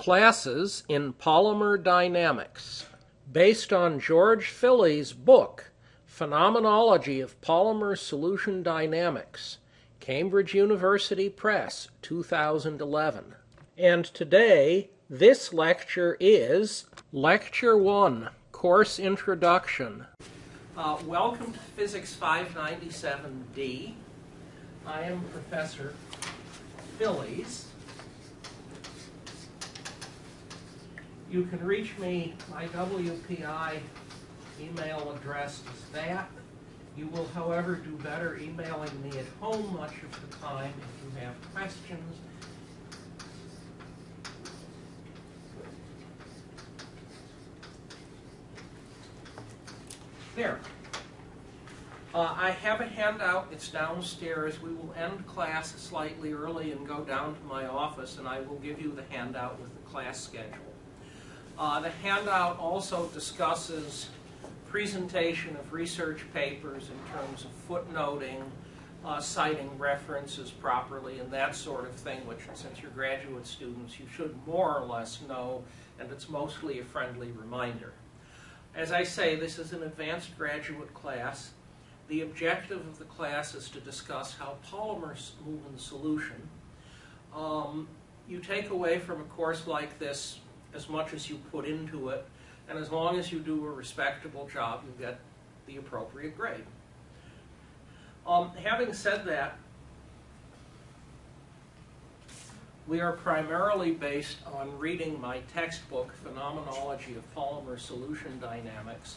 Classes in Polymer Dynamics, based on George Phillies' book, Phenomenology of Polymer Solution Dynamics, Cambridge University Press, 2011. And today, this lecture is Lecture 1, Course Introduction. Uh, welcome to Physics 597D. I am Professor Phillies. You can reach me, my WPI email address is that. You will, however, do better emailing me at home much of the time if you have questions. There. Uh, I have a handout. It's downstairs. We will end class slightly early and go down to my office, and I will give you the handout with the class schedule. Uh, the handout also discusses presentation of research papers in terms of footnoting, uh, citing references properly, and that sort of thing, which, since you're graduate students, you should more or less know, and it's mostly a friendly reminder. As I say, this is an advanced graduate class. The objective of the class is to discuss how polymers move in solution. Um, you take away from a course like this as much as you put into it, and as long as you do a respectable job, you get the appropriate grade. Um, having said that, we are primarily based on reading my textbook, Phenomenology of Polymer Solution Dynamics.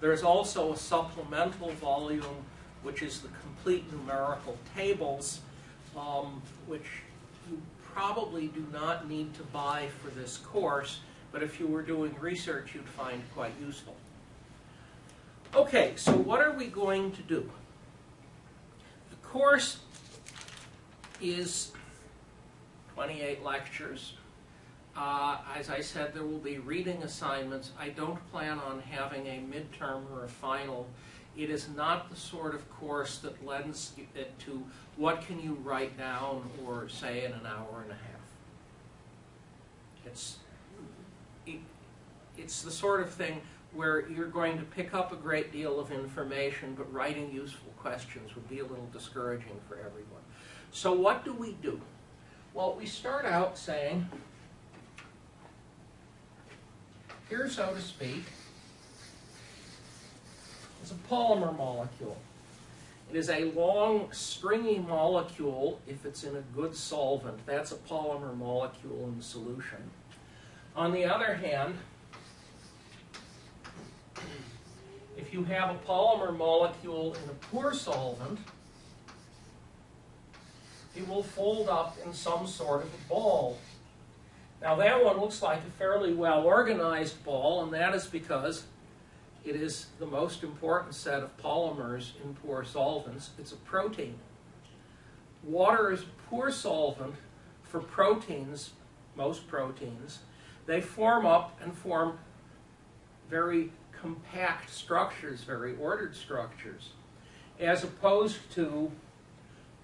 There's also a supplemental volume, which is the complete numerical tables, um, which probably do not need to buy for this course, but if you were doing research, you'd find quite useful. Okay, so what are we going to do? The course is 28 lectures. Uh, as I said, there will be reading assignments. I don't plan on having a midterm or a final. It is not the sort of course that lends it to what can you write down or say in an hour and a half. It's, it, it's the sort of thing where you're going to pick up a great deal of information, but writing useful questions would be a little discouraging for everyone. So what do we do? Well, we start out saying, here, so to speak, is a polymer molecule. It is a long, stringy molecule if it's in a good solvent. That's a polymer molecule in solution. On the other hand, if you have a polymer molecule in a poor solvent, it will fold up in some sort of a ball. Now that one looks like a fairly well organized ball, and that is because it is the most important set of polymers in poor solvents. It's a protein. Water is a poor solvent for proteins, most proteins. They form up and form very compact structures, very ordered structures, as opposed to,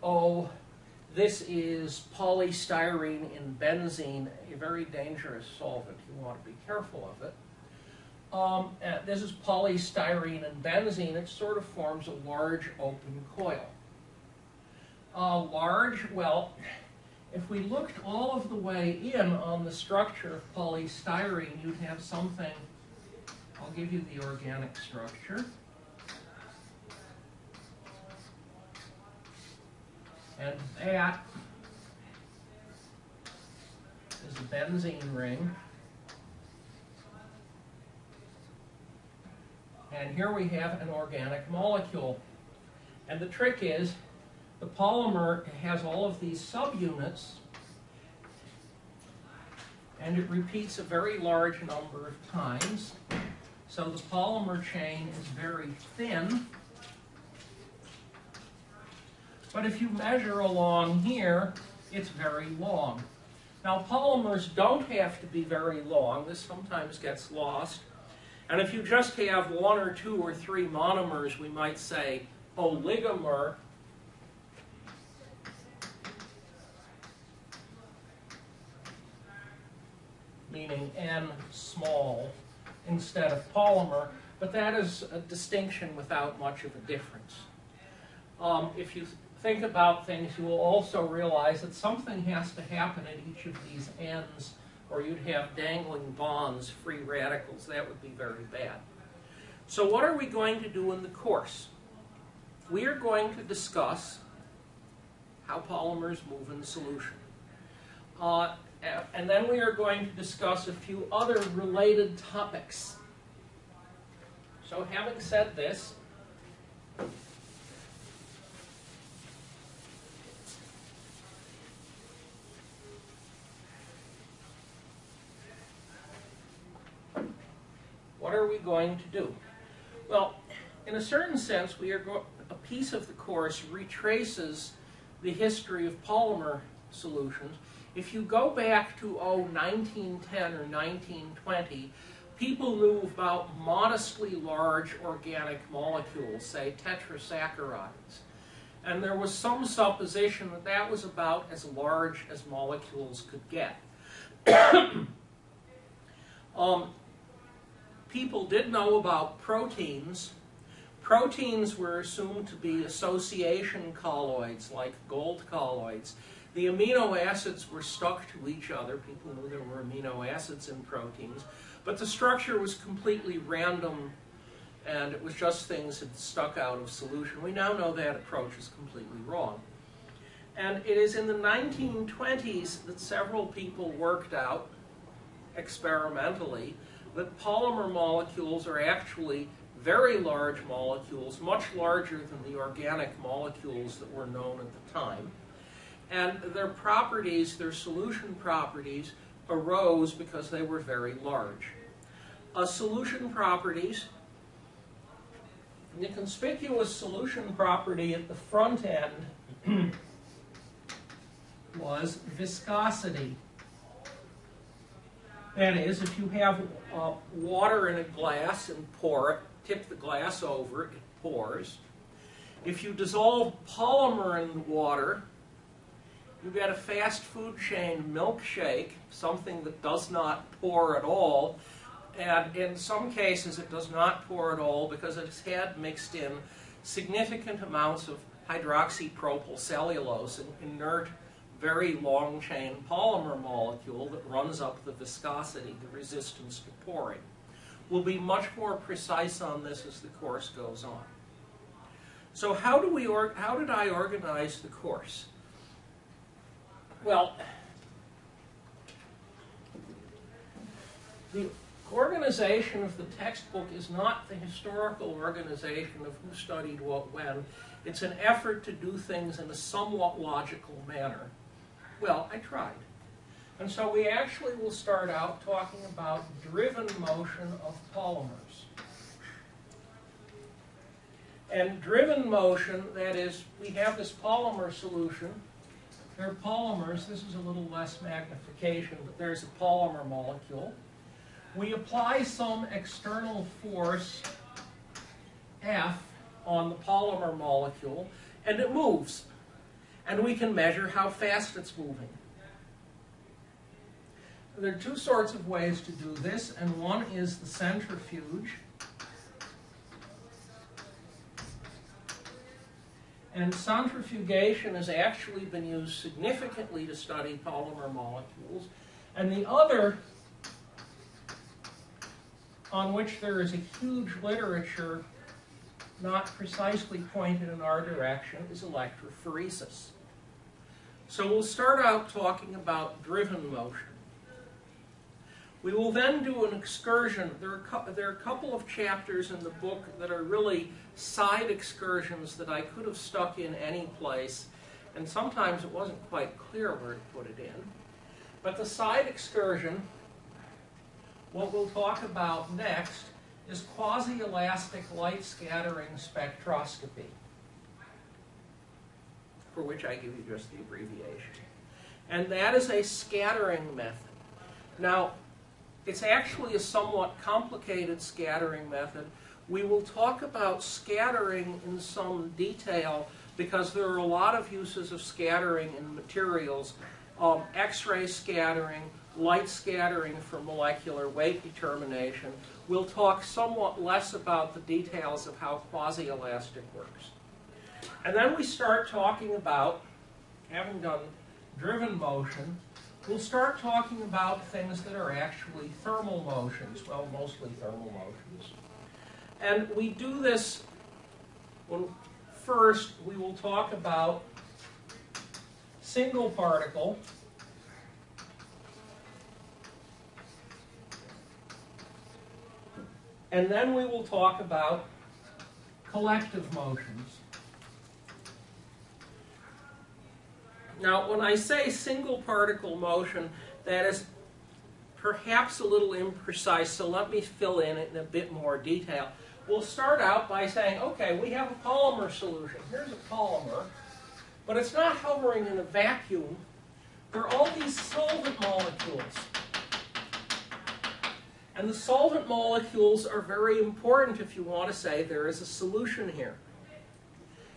oh, this is polystyrene in benzene, a very dangerous solvent. You want to be careful of it. Um, this is polystyrene and benzene. It sort of forms a large open coil. Uh, large, well, if we looked all of the way in on the structure of polystyrene, you'd have something, I'll give you the organic structure. And that is a benzene ring. And here we have an organic molecule. And the trick is, the polymer has all of these subunits, and it repeats a very large number of times. So the polymer chain is very thin. But if you measure along here, it's very long. Now polymers don't have to be very long. This sometimes gets lost. And if you just have one or two or three monomers, we might say oligomer. meaning N small instead of polymer, but that is a distinction without much of a difference. Um, if you think about things, you will also realize that something has to happen at each of these ends, or you'd have dangling bonds, free radicals. That would be very bad. So what are we going to do in the course? We are going to discuss how polymers move in solution. Uh, and then we are going to discuss a few other related topics. So having said this, what are we going to do? Well, in a certain sense, we are a piece of the course retraces the history of polymer solutions. If you go back to, oh, 1910 or 1920, people knew about modestly large organic molecules, say tetrasaccharides. And there was some supposition that that was about as large as molecules could get. um, people did know about proteins. Proteins were assumed to be association colloids, like gold colloids. The amino acids were stuck to each other. People knew there were amino acids in proteins. But the structure was completely random, and it was just things that stuck out of solution. We now know that approach is completely wrong. And it is in the 1920s that several people worked out experimentally that polymer molecules are actually very large molecules, much larger than the organic molecules that were known at the time. And their properties, their solution properties, arose because they were very large. A solution properties, the conspicuous solution property at the front end was viscosity. That is, if you have uh, water in a glass and pour it, tip the glass over, it pours. If you dissolve polymer in the water, you get a fast food chain milkshake, something that does not pour at all. And in some cases, it does not pour at all because it has had mixed in significant amounts of hydroxypropyl cellulose, an inert very long chain polymer molecule that runs up the viscosity, the resistance to pouring. We'll be much more precise on this as the course goes on. So how, do we how did I organize the course? Well, the organization of the textbook is not the historical organization of who studied what when. It's an effort to do things in a somewhat logical manner. Well, I tried. And so we actually will start out talking about driven motion of polymers. And driven motion, that is, we have this polymer solution. They're polymers. This is a little less magnification, but there's a polymer molecule. We apply some external force, F, on the polymer molecule, and it moves and we can measure how fast it's moving. There are two sorts of ways to do this, and one is the centrifuge. And centrifugation has actually been used significantly to study polymer molecules. And the other, on which there is a huge literature not precisely pointed in our direction, is electrophoresis. So we'll start out talking about driven motion. We will then do an excursion. There are, there are a couple of chapters in the book that are really side excursions that I could have stuck in any place, and sometimes it wasn't quite clear where to put it in. But the side excursion, what we'll talk about next, is quasi-elastic light scattering spectroscopy for which I give you just the abbreviation. And that is a scattering method. Now, it's actually a somewhat complicated scattering method. We will talk about scattering in some detail because there are a lot of uses of scattering in materials. Um, X-ray scattering, light scattering for molecular weight determination. We'll talk somewhat less about the details of how quasi-elastic works. And then we start talking about, having done driven motion, we'll start talking about things that are actually thermal motions, well, mostly thermal motions. And we do this when first we will talk about single particle and then we will talk about collective motions. Now, when I say single particle motion, that is perhaps a little imprecise, so let me fill in it in a bit more detail. We'll start out by saying, okay, we have a polymer solution. Here's a polymer, but it's not hovering in a vacuum. There are all these solvent molecules. And the solvent molecules are very important if you want to say there is a solution here.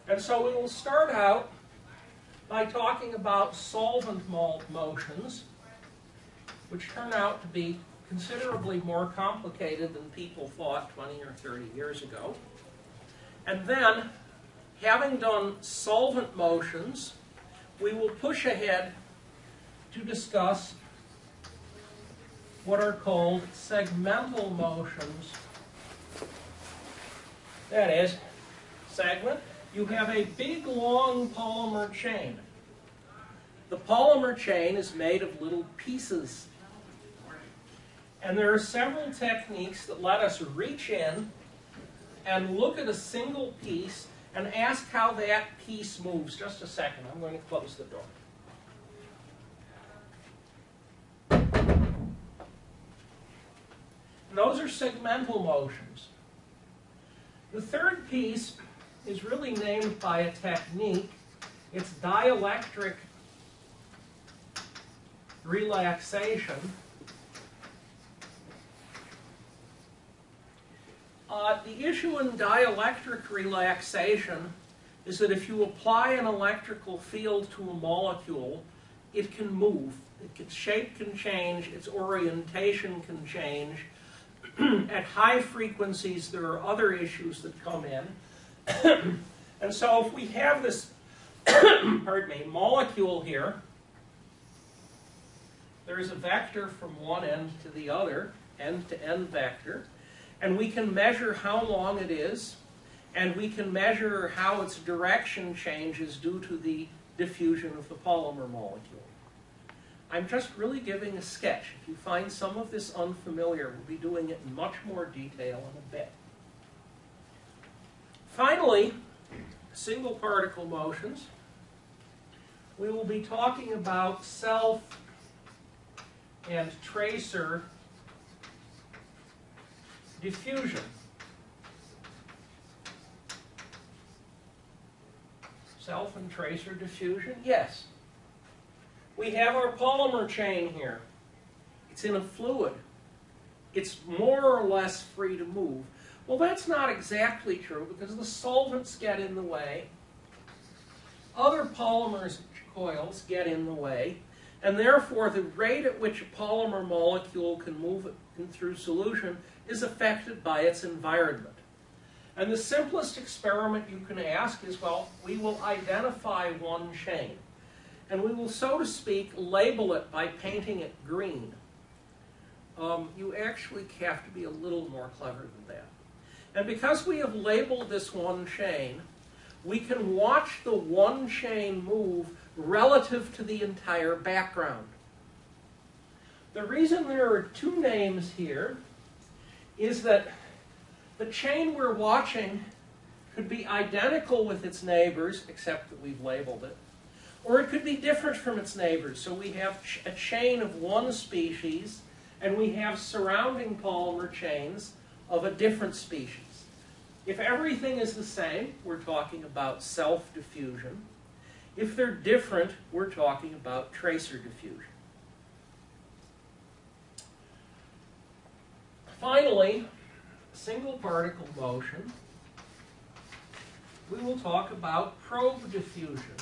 And so we will start out by talking about solvent motions, which turn out to be considerably more complicated than people thought 20 or 30 years ago. And then, having done solvent motions, we will push ahead to discuss what are called segmental motions. That is, segment you have a big long polymer chain. The polymer chain is made of little pieces. And there are several techniques that let us reach in and look at a single piece and ask how that piece moves. Just a second, I'm going to close the door. And those are segmental motions. The third piece is really named by a technique. It's dielectric relaxation. Uh, the issue in dielectric relaxation is that if you apply an electrical field to a molecule, it can move. Its shape can change, its orientation can change. At high frequencies, there are other issues that come in. And so if we have this, pardon me, molecule here, there is a vector from one end to the other, end to end vector, and we can measure how long it is, and we can measure how its direction changes due to the diffusion of the polymer molecule. I'm just really giving a sketch. If you find some of this unfamiliar, we'll be doing it in much more detail in a bit. Finally, single particle motions. We will be talking about self and tracer diffusion. Self and tracer diffusion? Yes. We have our polymer chain here. It's in a fluid. It's more or less free to move. Well, that's not exactly true because the solvents get in the way. Other polymers coils get in the way, and therefore the rate at which a polymer molecule can move through solution is affected by its environment. And the simplest experiment you can ask is, well, we will identify one chain. And we will, so to speak, label it by painting it green. Um, you actually have to be a little more clever than that. And because we have labeled this one chain, we can watch the one chain move relative to the entire background. The reason there are two names here is that the chain we're watching could be identical with its neighbors, except that we've labeled it, or it could be different from its neighbors. So we have a chain of one species, and we have surrounding polymer chains of a different species. If everything is the same, we're talking about self-diffusion. If they're different, we're talking about tracer diffusion. Finally, single particle motion. We will talk about probe diffusion.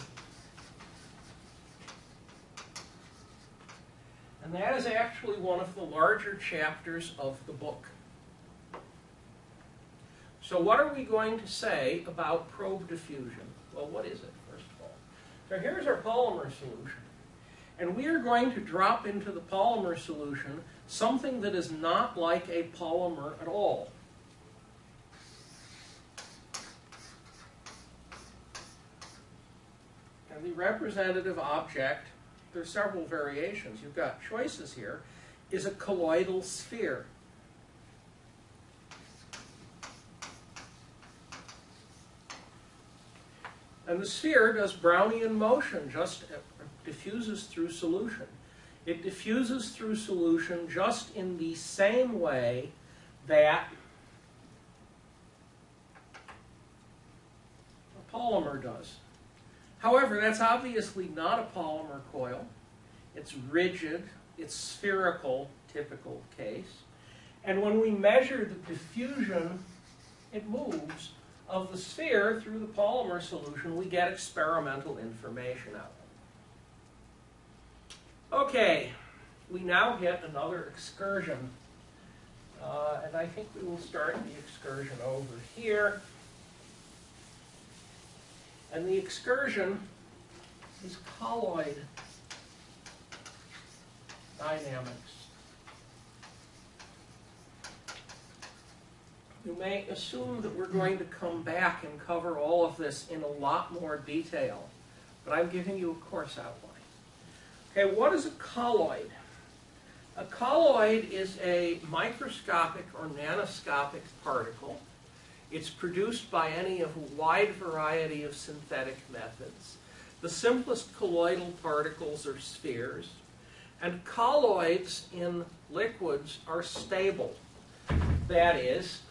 And And that is actually one of the larger chapters of the book. So what are we going to say about probe diffusion? Well, what is it, first of all? So here's our polymer solution. And we are going to drop into the polymer solution something that is not like a polymer at all. And the representative object, there are several variations. You've got choices here, is a colloidal sphere. And the sphere does Brownian motion, just uh, diffuses through solution. It diffuses through solution just in the same way that a polymer does. However, that's obviously not a polymer coil. It's rigid, it's spherical, typical case. And when we measure the diffusion, it moves of the sphere through the polymer solution, we get experimental information out. Okay, we now hit another excursion. Uh, and I think we will start the excursion over here. And the excursion is colloid dynamics. You may assume that we're going to come back and cover all of this in a lot more detail, but I'm giving you a course outline. Okay, what is a colloid? A colloid is a microscopic or nanoscopic particle. It's produced by any of a wide variety of synthetic methods. The simplest colloidal particles are spheres, and colloids in liquids are stable. That is,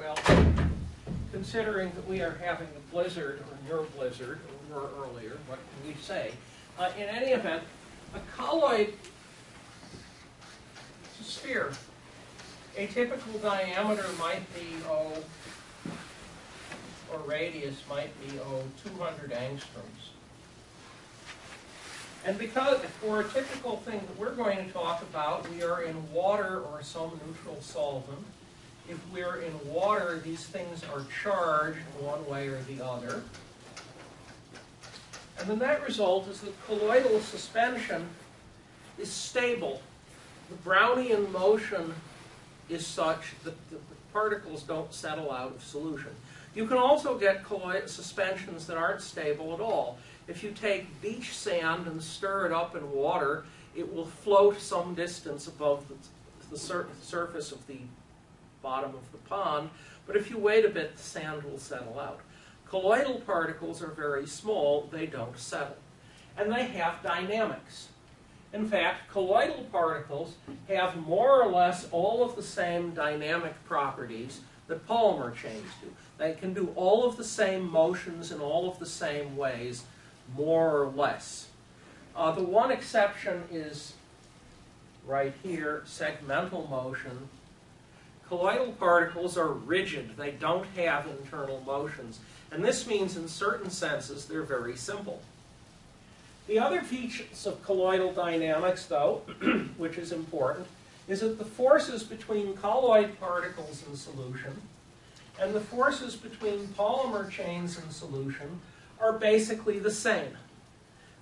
Well, considering that we are having a blizzard, or your blizzard, or earlier, what can we say? Uh, in any event, a colloid is a sphere. A typical diameter might be, oh, or radius might be, oh, 200 angstroms. And because for a typical thing that we're going to talk about, we are in water or some neutral solvent if we're in water, these things are charged one way or the other. And the net result is that colloidal suspension is stable. The Brownian motion is such that the particles don't settle out of solution. You can also get colloid suspensions that aren't stable at all. If you take beach sand and stir it up in water, it will float some distance above the, the sur surface of the bottom of the pond, but if you wait a bit, the sand will settle out. Colloidal particles are very small, they don't settle. And they have dynamics. In fact, colloidal particles have more or less all of the same dynamic properties that polymer chains do. They can do all of the same motions in all of the same ways, more or less. Uh, the one exception is right here, segmental motion, Colloidal particles are rigid. They don't have internal motions. And this means in certain senses they're very simple. The other features of colloidal dynamics, though, which is important, is that the forces between colloid particles in solution and the forces between polymer chains in solution are basically the same.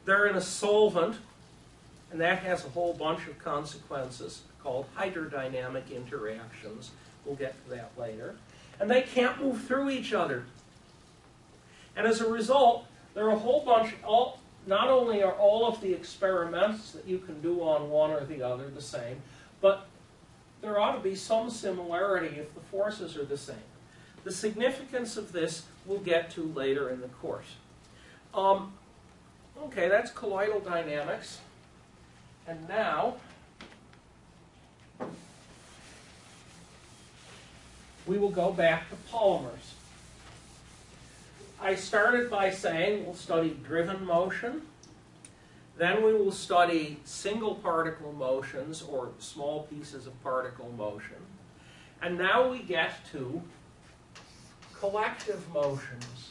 They're in a solvent, and that has a whole bunch of consequences called hydrodynamic interactions. We'll get to that later. And they can't move through each other. And as a result, there are a whole bunch, all, not only are all of the experiments that you can do on one or the other the same, but there ought to be some similarity if the forces are the same. The significance of this we'll get to later in the course. Um, okay, that's colloidal dynamics. And now, we will go back to polymers. I started by saying we'll study driven motion. Then we will study single particle motions or small pieces of particle motion. And now we get to collective motions.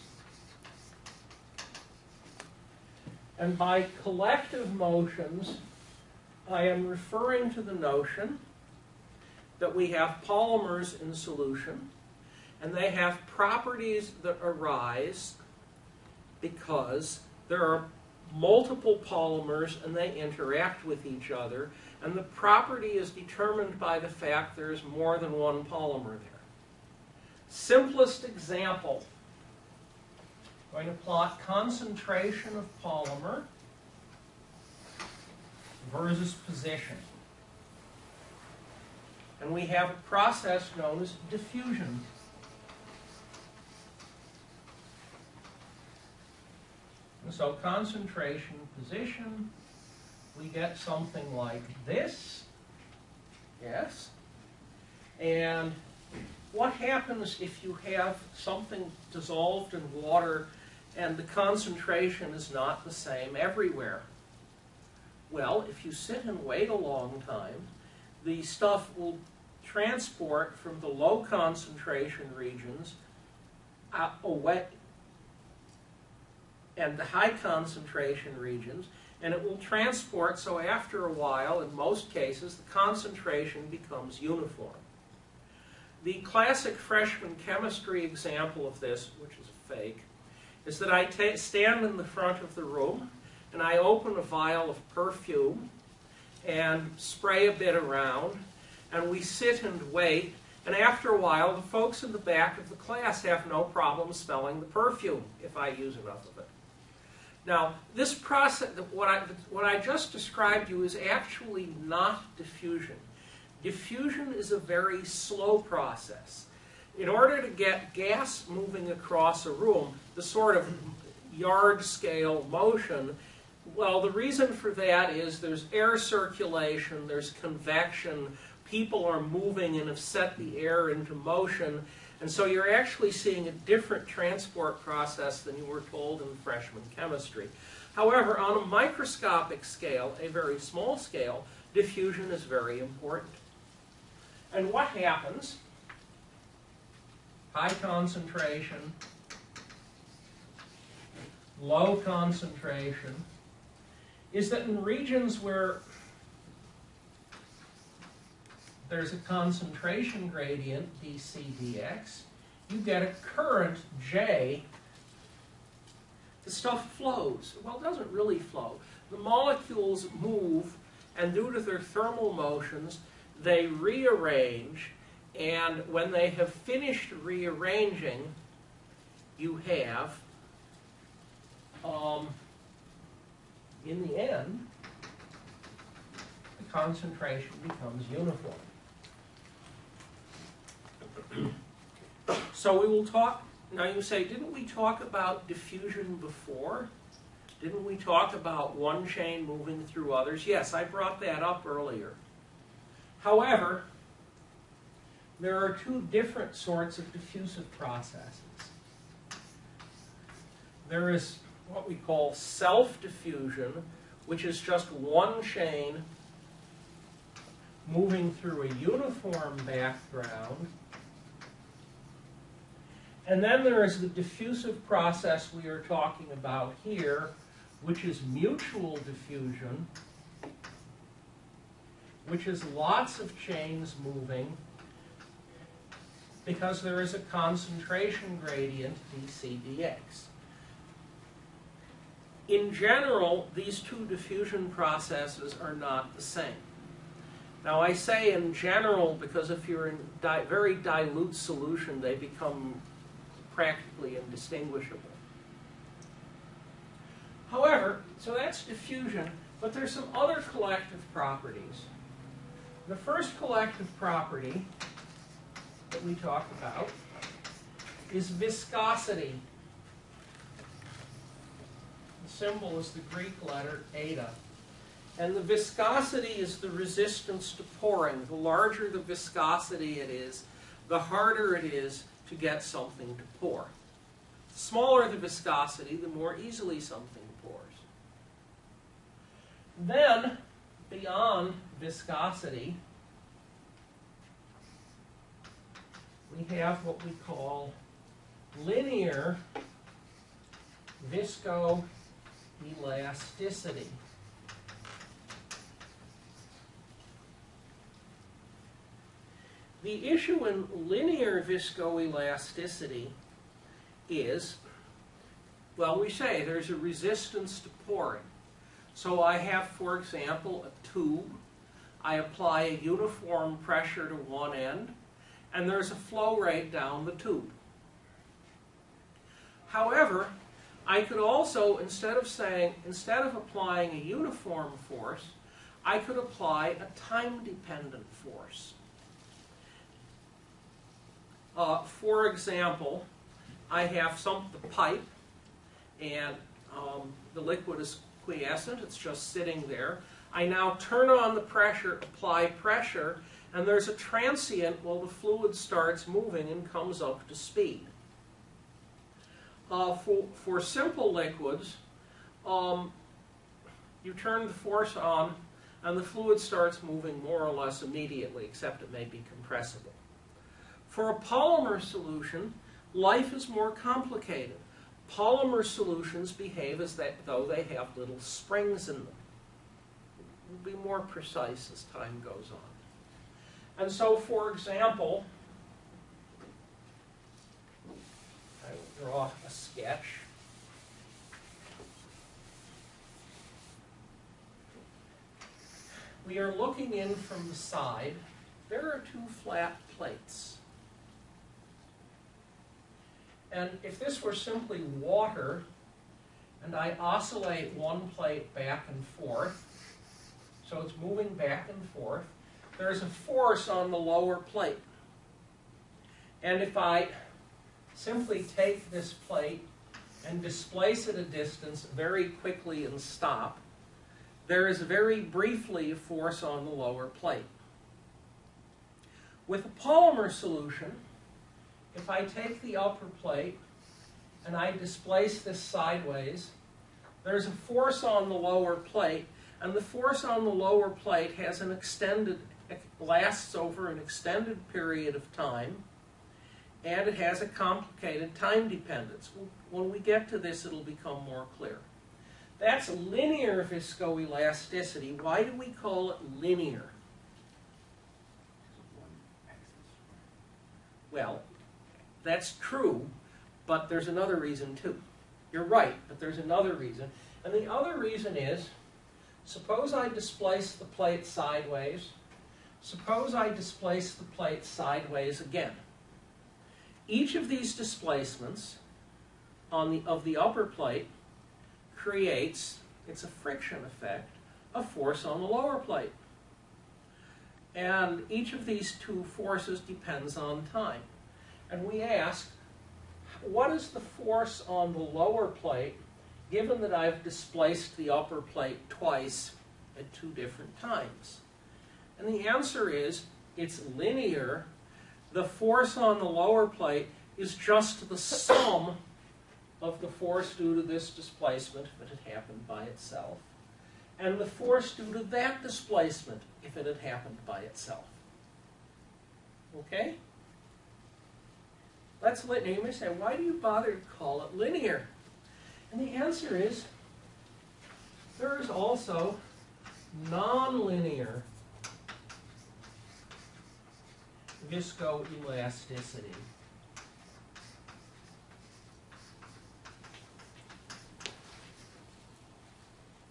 And by collective motions, I am referring to the notion that we have polymers in solution, and they have properties that arise because there are multiple polymers and they interact with each other, and the property is determined by the fact there is more than one polymer there. Simplest example, I'm going to plot concentration of polymer versus position. And we have a process known as diffusion. And so concentration, position, we get something like this. Yes? And what happens if you have something dissolved in water and the concentration is not the same everywhere? Well, if you sit and wait a long time, the stuff will transport from the low concentration regions uh, away and the high concentration regions, and it will transport so after a while, in most cases, the concentration becomes uniform. The classic freshman chemistry example of this, which is fake, is that I stand in the front of the room and I open a vial of perfume and spray a bit around, and we sit and wait. And after a while, the folks in the back of the class have no problem smelling the perfume if I use enough of it. Now, this process, what I, what I just described to you, is actually not diffusion. Diffusion is a very slow process. In order to get gas moving across a room, the sort of yard scale motion well, the reason for that is there's air circulation, there's convection, people are moving and have set the air into motion, and so you're actually seeing a different transport process than you were told in freshman chemistry. However, on a microscopic scale, a very small scale, diffusion is very important. And what happens? High concentration, low concentration, is that in regions where there's a concentration gradient, dc dx, you get a current J. The stuff flows. Well, it doesn't really flow. The molecules move, and due to their thermal motions, they rearrange, and when they have finished rearranging, you have um, in the end, the concentration becomes uniform. So we will talk, now you say, didn't we talk about diffusion before? Didn't we talk about one chain moving through others? Yes, I brought that up earlier. However, there are two different sorts of diffusive processes. There is what we call self-diffusion, which is just one chain moving through a uniform background. And then there is the diffusive process we are talking about here, which is mutual diffusion, which is lots of chains moving because there is a concentration gradient dc dx. In general, these two diffusion processes are not the same. Now I say in general because if you're in di very dilute solution, they become practically indistinguishable. However, so that's diffusion, but there's some other collective properties. The first collective property that we talk about is viscosity The symbol is the Greek letter eta. And the viscosity is the resistance to pouring. The larger the viscosity it is, the harder it is to get something to pour. The smaller the viscosity, the more easily something pours. Then, beyond viscosity, we have what we call linear viscoelasticity. The issue in linear viscoelasticity is, well, we say there's a resistance to pouring. So I have, for example, a tube. I apply a uniform pressure to one end, and there's a flow rate down the tube. However, I could also, instead of saying, instead of applying a uniform force, I could apply a time-dependent force. Uh, for example, I have some the pipe, and um, the liquid is quiescent. It's just sitting there. I now turn on the pressure, apply pressure, and there's a transient while the fluid starts moving and comes up to speed. Uh, for, for simple liquids, um, you turn the force on and the fluid starts moving more or less immediately, except it may be compressible. For a polymer solution, life is more complicated. Polymer solutions behave as that, though they have little springs in them. We'll be more precise as time goes on. And so, for example, I will draw a sketch. We are looking in from the side. There are two flat plates. And if this were simply water, and I oscillate one plate back and forth, so it's moving back and forth, there's a force on the lower plate. And if I simply take this plate and displace it a distance very quickly and stop, there is very briefly a force on the lower plate. With a polymer solution, if I take the upper plate and I displace this sideways, there's a force on the lower plate, and the force on the lower plate has an extended, lasts over an extended period of time, and it has a complicated time dependence. When we get to this, it'll become more clear. That's linear viscoelasticity. Why do we call it linear? Well, that's true, but there's another reason too. You're right, but there's another reason. And the other reason is, suppose I displace the plate sideways. Suppose I displace the plate sideways again. Each of these displacements on the, of the upper plate creates, it's a friction effect, a force on the lower plate. And each of these two forces depends on time and we ask, what is the force on the lower plate given that I've displaced the upper plate twice at two different times? And the answer is, it's linear. The force on the lower plate is just the sum of the force due to this displacement if it had happened by itself, and the force due to that displacement if it had happened by itself. Okay? Let's let you say, why do you bother to call it linear? And the answer is there is also nonlinear viscoelasticity.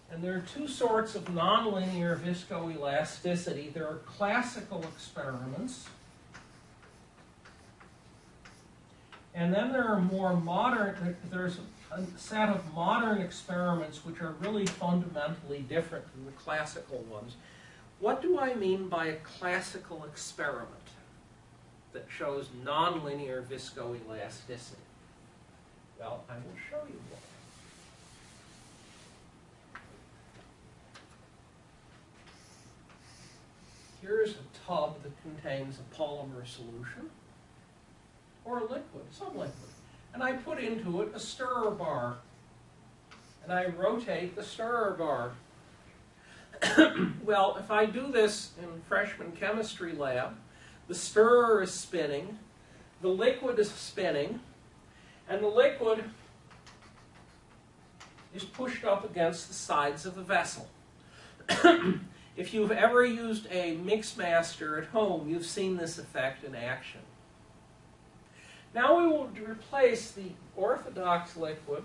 And there are two sorts of nonlinear viscoelasticity. There are classical experiments And then there are more modern, there's a set of modern experiments which are really fundamentally different than the classical ones. What do I mean by a classical experiment that shows nonlinear viscoelasticity? Well, I will show you one. Here's a tub that contains a polymer solution or a liquid, some liquid. And I put into it a stirrer bar. And I rotate the stirrer bar. well, if I do this in freshman chemistry lab, the stirrer is spinning, the liquid is spinning, And the liquid is pushed up against the sides of the vessel. if you've ever used a Mixmaster at home, you've seen this effect in action. Now we will replace the orthodox liquid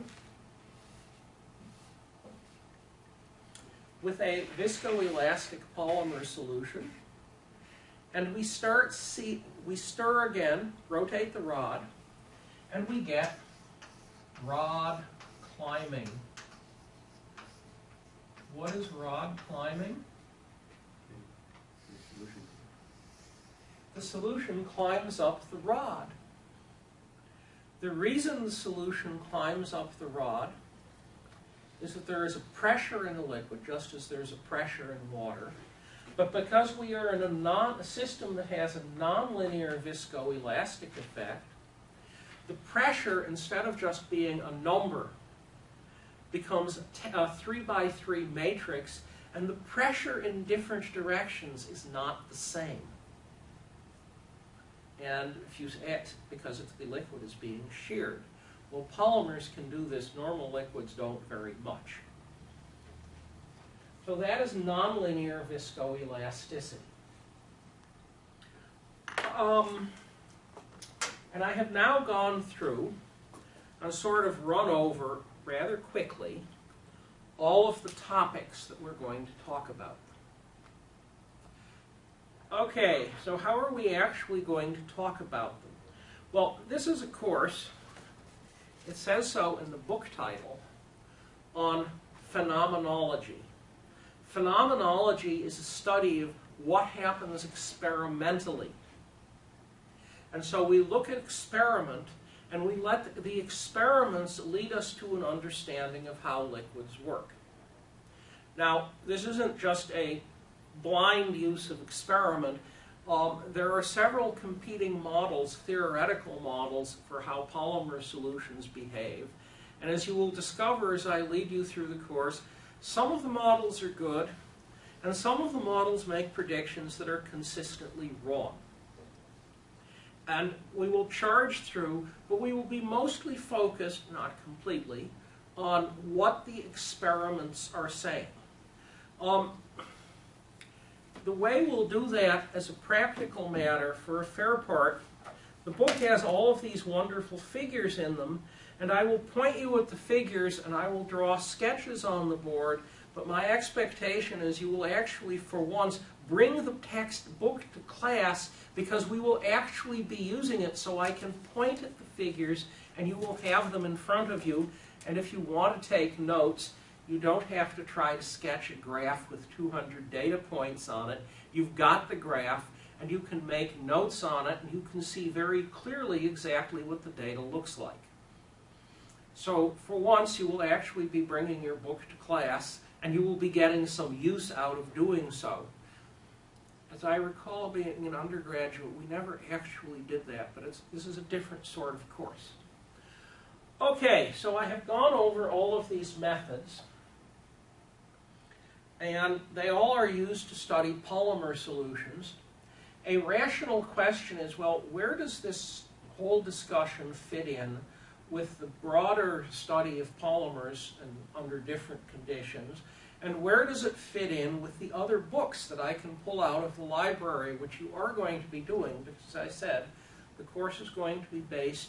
with a viscoelastic polymer solution. And we start see we stir again, rotate the rod, and we get rod climbing. What is rod climbing? The solution climbs up the rod. The reason the solution climbs up the rod is that there is a pressure in the liquid, just as there's a pressure in water. But because we are in a, non, a system that has a nonlinear viscoelastic effect, the pressure, instead of just being a number, becomes a three by three matrix, and the pressure in different directions is not the same. And fuse add, because the liquid is being sheared. Well, polymers can do this. Normal liquids don't very much. So that is nonlinear viscoelasticity. Um, and I have now gone through and sort of run over rather quickly all of the topics that we're going to talk about. Okay, so how are we actually going to talk about them? Well, this is a course it says so in the book title, on phenomenology. Phenomenology is a study of what happens experimentally. And so we look at experiment and we let the experiments lead us to an understanding of how liquids work. Now, this isn't just a blind use of experiment. Um, there are several competing models, theoretical models, for how polymer solutions behave. And as you will discover as I lead you through the course, some of the models are good, and some of the models make predictions that are consistently wrong. And we will charge through, but we will be mostly focused, not completely, on what the experiments are saying. Um, the way we'll do that as a practical matter for a fair part, the book has all of these wonderful figures in them, and I will point you at the figures and I will draw sketches on the board, but my expectation is you will actually, for once, bring the textbook to class because we will actually be using it so I can point at the figures and you will have them in front of you. And if you want to take notes, you don't have to try to sketch a graph with 200 data points on it. You've got the graph, and you can make notes on it, and you can see very clearly exactly what the data looks like. So for once, you will actually be bringing your book to class, and you will be getting some use out of doing so. As I recall being an undergraduate, we never actually did that, but this is a different sort of course. Okay, so I have gone over all of these methods and they all are used to study polymer solutions. A rational question is, well, where does this whole discussion fit in with the broader study of polymers and under different conditions? And where does it fit in with the other books that I can pull out of the library, which you are going to be doing, because as I said, the course is going to be based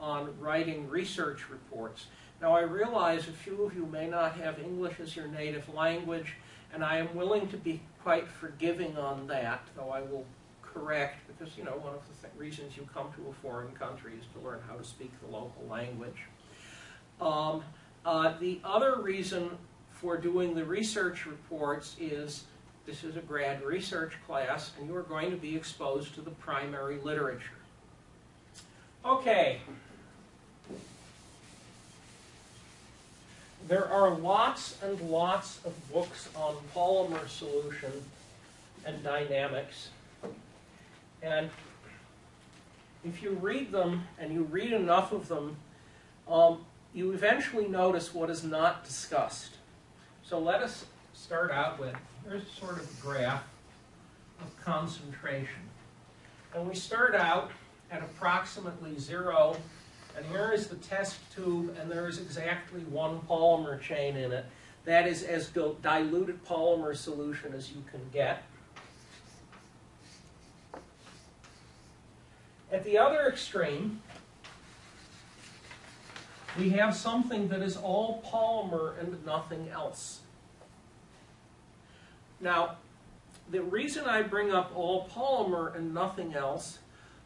on writing research reports. Now I realize a few of you may not have English as your native language, and I am willing to be quite forgiving on that, though I will correct, because, you know, one of the th reasons you come to a foreign country is to learn how to speak the local language. Um, uh, the other reason for doing the research reports is this is a grad research class, and you are going to be exposed to the primary literature. Okay, there are lots and lots of books on polymer solution and dynamics. And if you read them, and you read enough of them, um, you eventually notice what is not discussed. So let us start out with, here's sort of a graph of concentration. And we start out at approximately zero And here is the test tube, and there is exactly one polymer chain in it. That is as diluted polymer solution as you can get. At the other extreme, we have something that is all polymer and nothing else. Now, the reason I bring up all polymer and nothing else,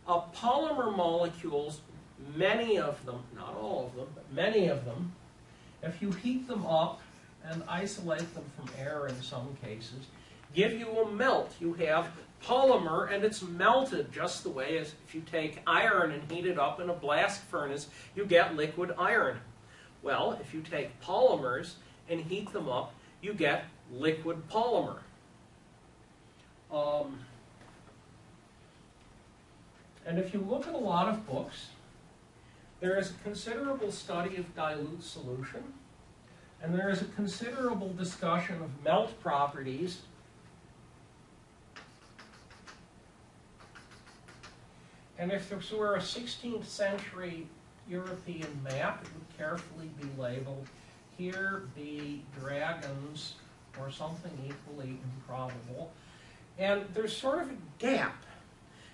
uh, polymer molecules, many of them, not all of them, but many of them, if you heat them up and isolate them from air in some cases, give you a melt. You have polymer and it's melted just the way as if you take iron and heat it up in a blast furnace, you get liquid iron. Well, if you take polymers and heat them up, you get liquid polymer. Um, and if you look at a lot of books, there is a considerable study of dilute solution, and there is a considerable discussion of melt properties And if this were a 16th century European map, it would carefully be labeled, here be dragons, or something equally improbable. And there's sort of a gap.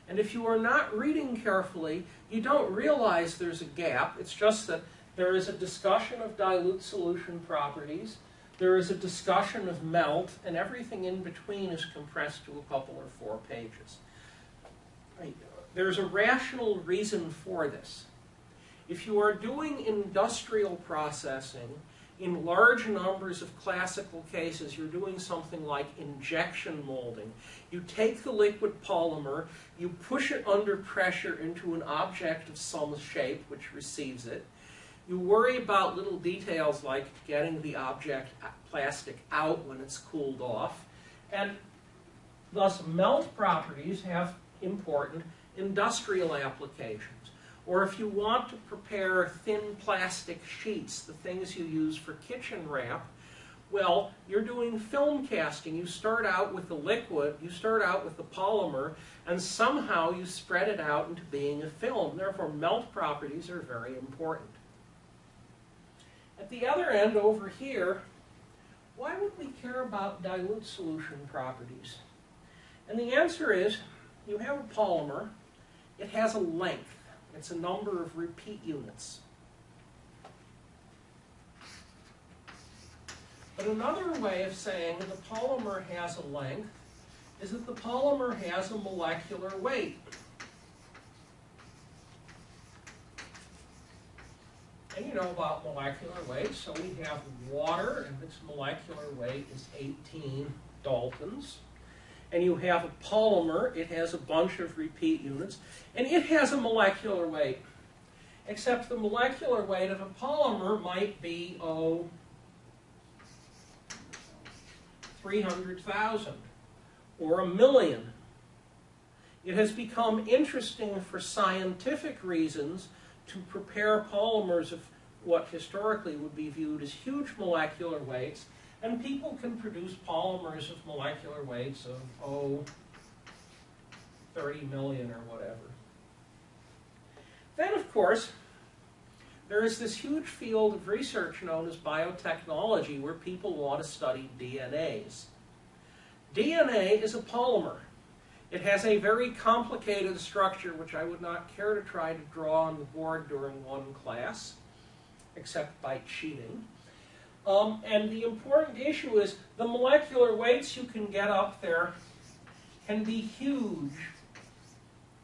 And if you are not reading carefully, you don't realize there's a gap. It's just that there is a discussion of dilute solution properties, there is a discussion of melt, and everything in between is compressed to a couple or four pages. There's a rational reason for this. If you are doing industrial processing, in large numbers of classical cases, you're doing something like injection molding. You take the liquid polymer, you push it under pressure into an object of some shape which receives it. You worry about little details like getting the object plastic out when it's cooled off. And thus, melt properties have important industrial applications. Or if you want to prepare thin plastic sheets, the things you use for kitchen wrap, well, you're doing film casting. You start out with the liquid, you start out with the polymer, and somehow you spread it out into being a film. Therefore, melt properties are very important. At the other end, over here, why would we care about dilute solution properties? And the answer is, you have a polymer, it has a length. It's a number of repeat units. But another way of saying the polymer has a length is that the polymer has a molecular weight. And you know about molecular weight, so we have water, and its molecular weight is 18 daltons and you have a polymer, it has a bunch of repeat units, and it has a molecular weight. Except the molecular weight of a polymer might be, oh, 300,000 or a million. It has become interesting for scientific reasons to prepare polymers of what historically would be viewed as huge molecular weights and people can produce polymers of molecular weights of, oh, 30 million or whatever. Then, of course, there is this huge field of research known as biotechnology where people want to study DNAs. DNA is a polymer. It has a very complicated structure which I would not care to try to draw on the board during one class, except by cheating. Um, and the important issue is the molecular weights you can get up there can be huge,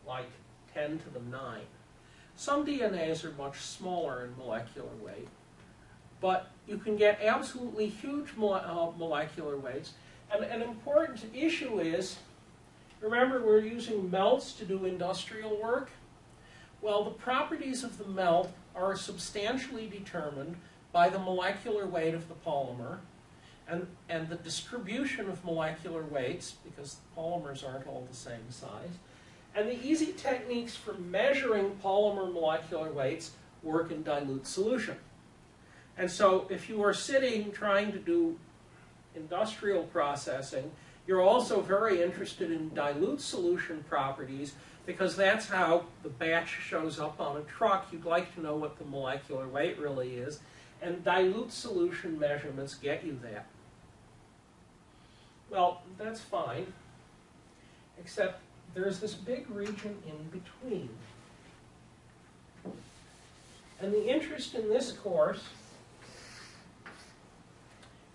like 10 to the 9. Some DNAs are much smaller in molecular weight, but you can get absolutely huge mo uh, molecular weights. And an important issue is, remember we're using melts to do industrial work? Well, the properties of the melt are substantially determined by the molecular weight of the polymer and, and the distribution of molecular weights, because polymers aren't all the same size, and the easy techniques for measuring polymer molecular weights work in dilute solution. And so if you are sitting trying to do industrial processing, you're also very interested in dilute solution properties because that's how the batch shows up on a truck. You'd like to know what the molecular weight really is, and dilute solution measurements get you that. Well, that's fine, except there's this big region in between. And the interest in this course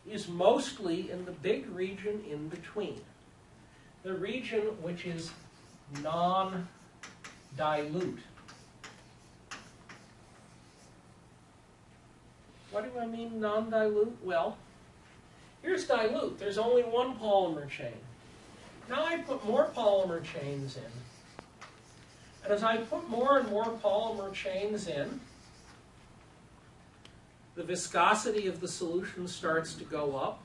is mostly in the big region in between. The region which is non-dilute. What do I mean non-dilute? Well, here's dilute. There's only one polymer chain. Now I put more polymer chains in. And as I put more and more polymer chains in, the viscosity of the solution starts to go up.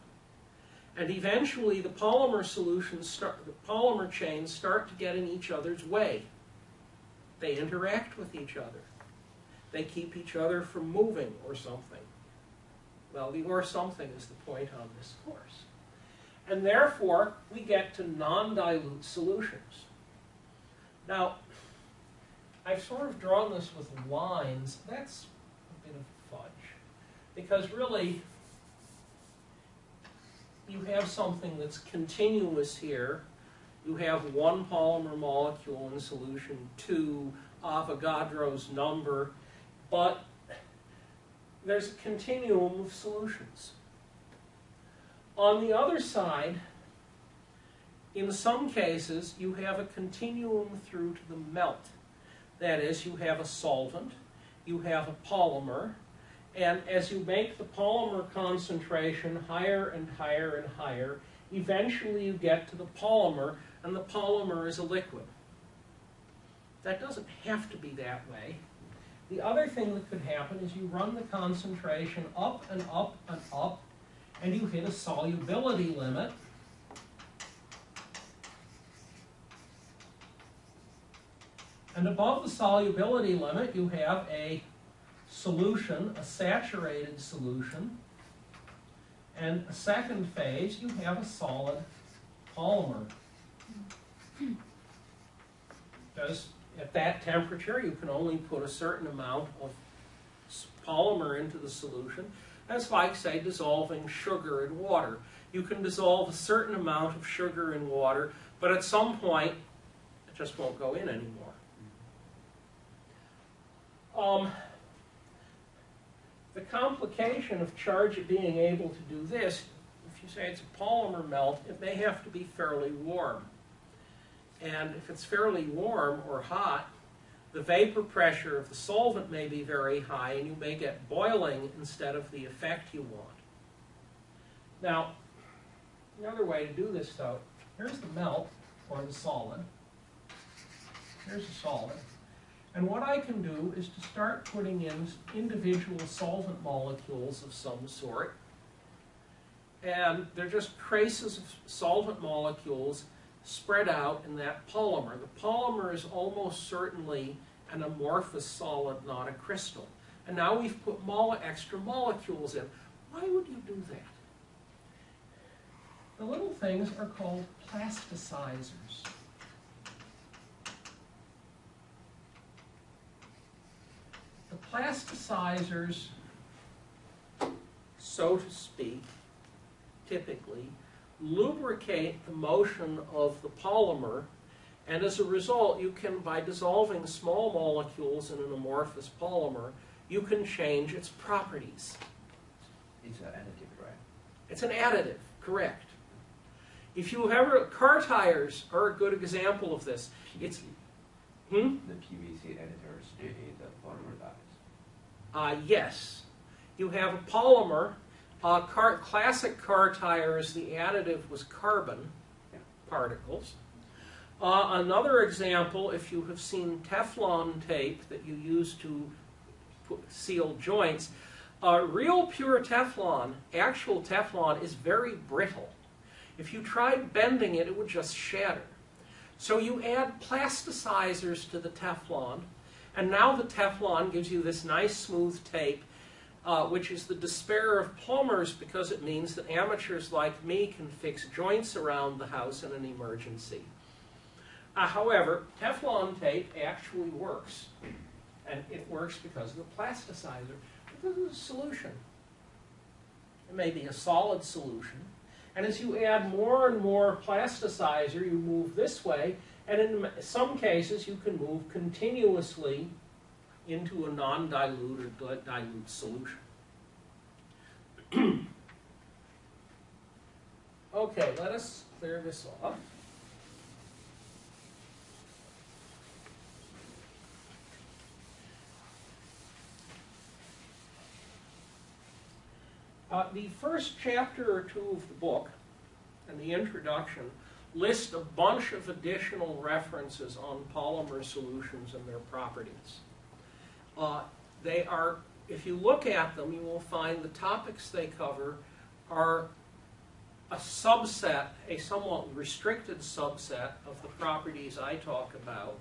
And eventually the polymer solutions start, the polymer chains start to get in each other's way. They interact with each other. They keep each other from moving or something. Well, the or something is the point on this course. And therefore, we get to non-dilute solutions. Now, I've sort of drawn this with lines. That's a bit of fudge. Because really, you have something that's continuous here. You have one polymer molecule in solution, two, Avogadro's number, but there's a continuum of solutions. On the other side, in some cases, you have a continuum through to the melt. That is, you have a solvent, you have a polymer, and as you make the polymer concentration higher and higher and higher, eventually you get to the polymer, and the polymer is a liquid. That doesn't have to be that way. The other thing that could happen is you run the concentration up and up and up, and you hit a solubility limit. And above the solubility limit, you have a solution, a saturated solution. And a second phase, you have a solid polymer. Hmm. Because at that temperature, you can only put a certain amount of polymer into the solution. That's like, say, dissolving sugar in water. You can dissolve a certain amount of sugar in water, but at some point, it just won't go in anymore. Um, the complication of charge being able to do this, if you say it's a polymer melt, it may have to be fairly warm. And if it's fairly warm or hot, the vapor pressure of the solvent may be very high and you may get boiling instead of the effect you want. Now, another way to do this though, here's the melt, or the solid. Here's the solid. And what I can do is to start putting in individual solvent molecules of some sort. And they're just traces of solvent molecules spread out in that polymer. The polymer is almost certainly an amorphous solid, not a crystal. And now we've put extra molecules in. Why would you do that? The little things are called plasticizers. The plasticizers, so to speak, typically, lubricate the motion of the polymer, and as a result, you can, by dissolving small molecules in an amorphous polymer, you can change its properties. It's an additive, right? It's an additive, correct. If you ever, car tires are a good example of this. It's, hmm? The PVC editors, the, the polymer dyes. Uh, yes. You have a polymer. Uh, car, classic car tires, the additive was carbon particles. Uh, another example, if you have seen Teflon tape that you use to put, seal joints, uh, real pure Teflon, actual Teflon, is very brittle. If you tried bending it, it would just shatter. So you add plasticizers to the Teflon, and now the Teflon gives you this nice smooth tape, uh, which is the despair of plumbers because it means that amateurs like me can fix joints around the house in an emergency. Uh, however, Teflon tape actually works. And it works because of the plasticizer. This is a solution. It may be a solid solution. And as you add more and more plasticizer, you move this way. And in some cases, you can move continuously into a non-dilute or dilute solution. okay, let us clear this off. Uh, the first chapter or two of the book and the introduction list a bunch of additional references on polymer solutions and their properties. Uh, they are, if you look at them, you will find the topics they cover are a subset, a somewhat restricted subset of the properties I talk about.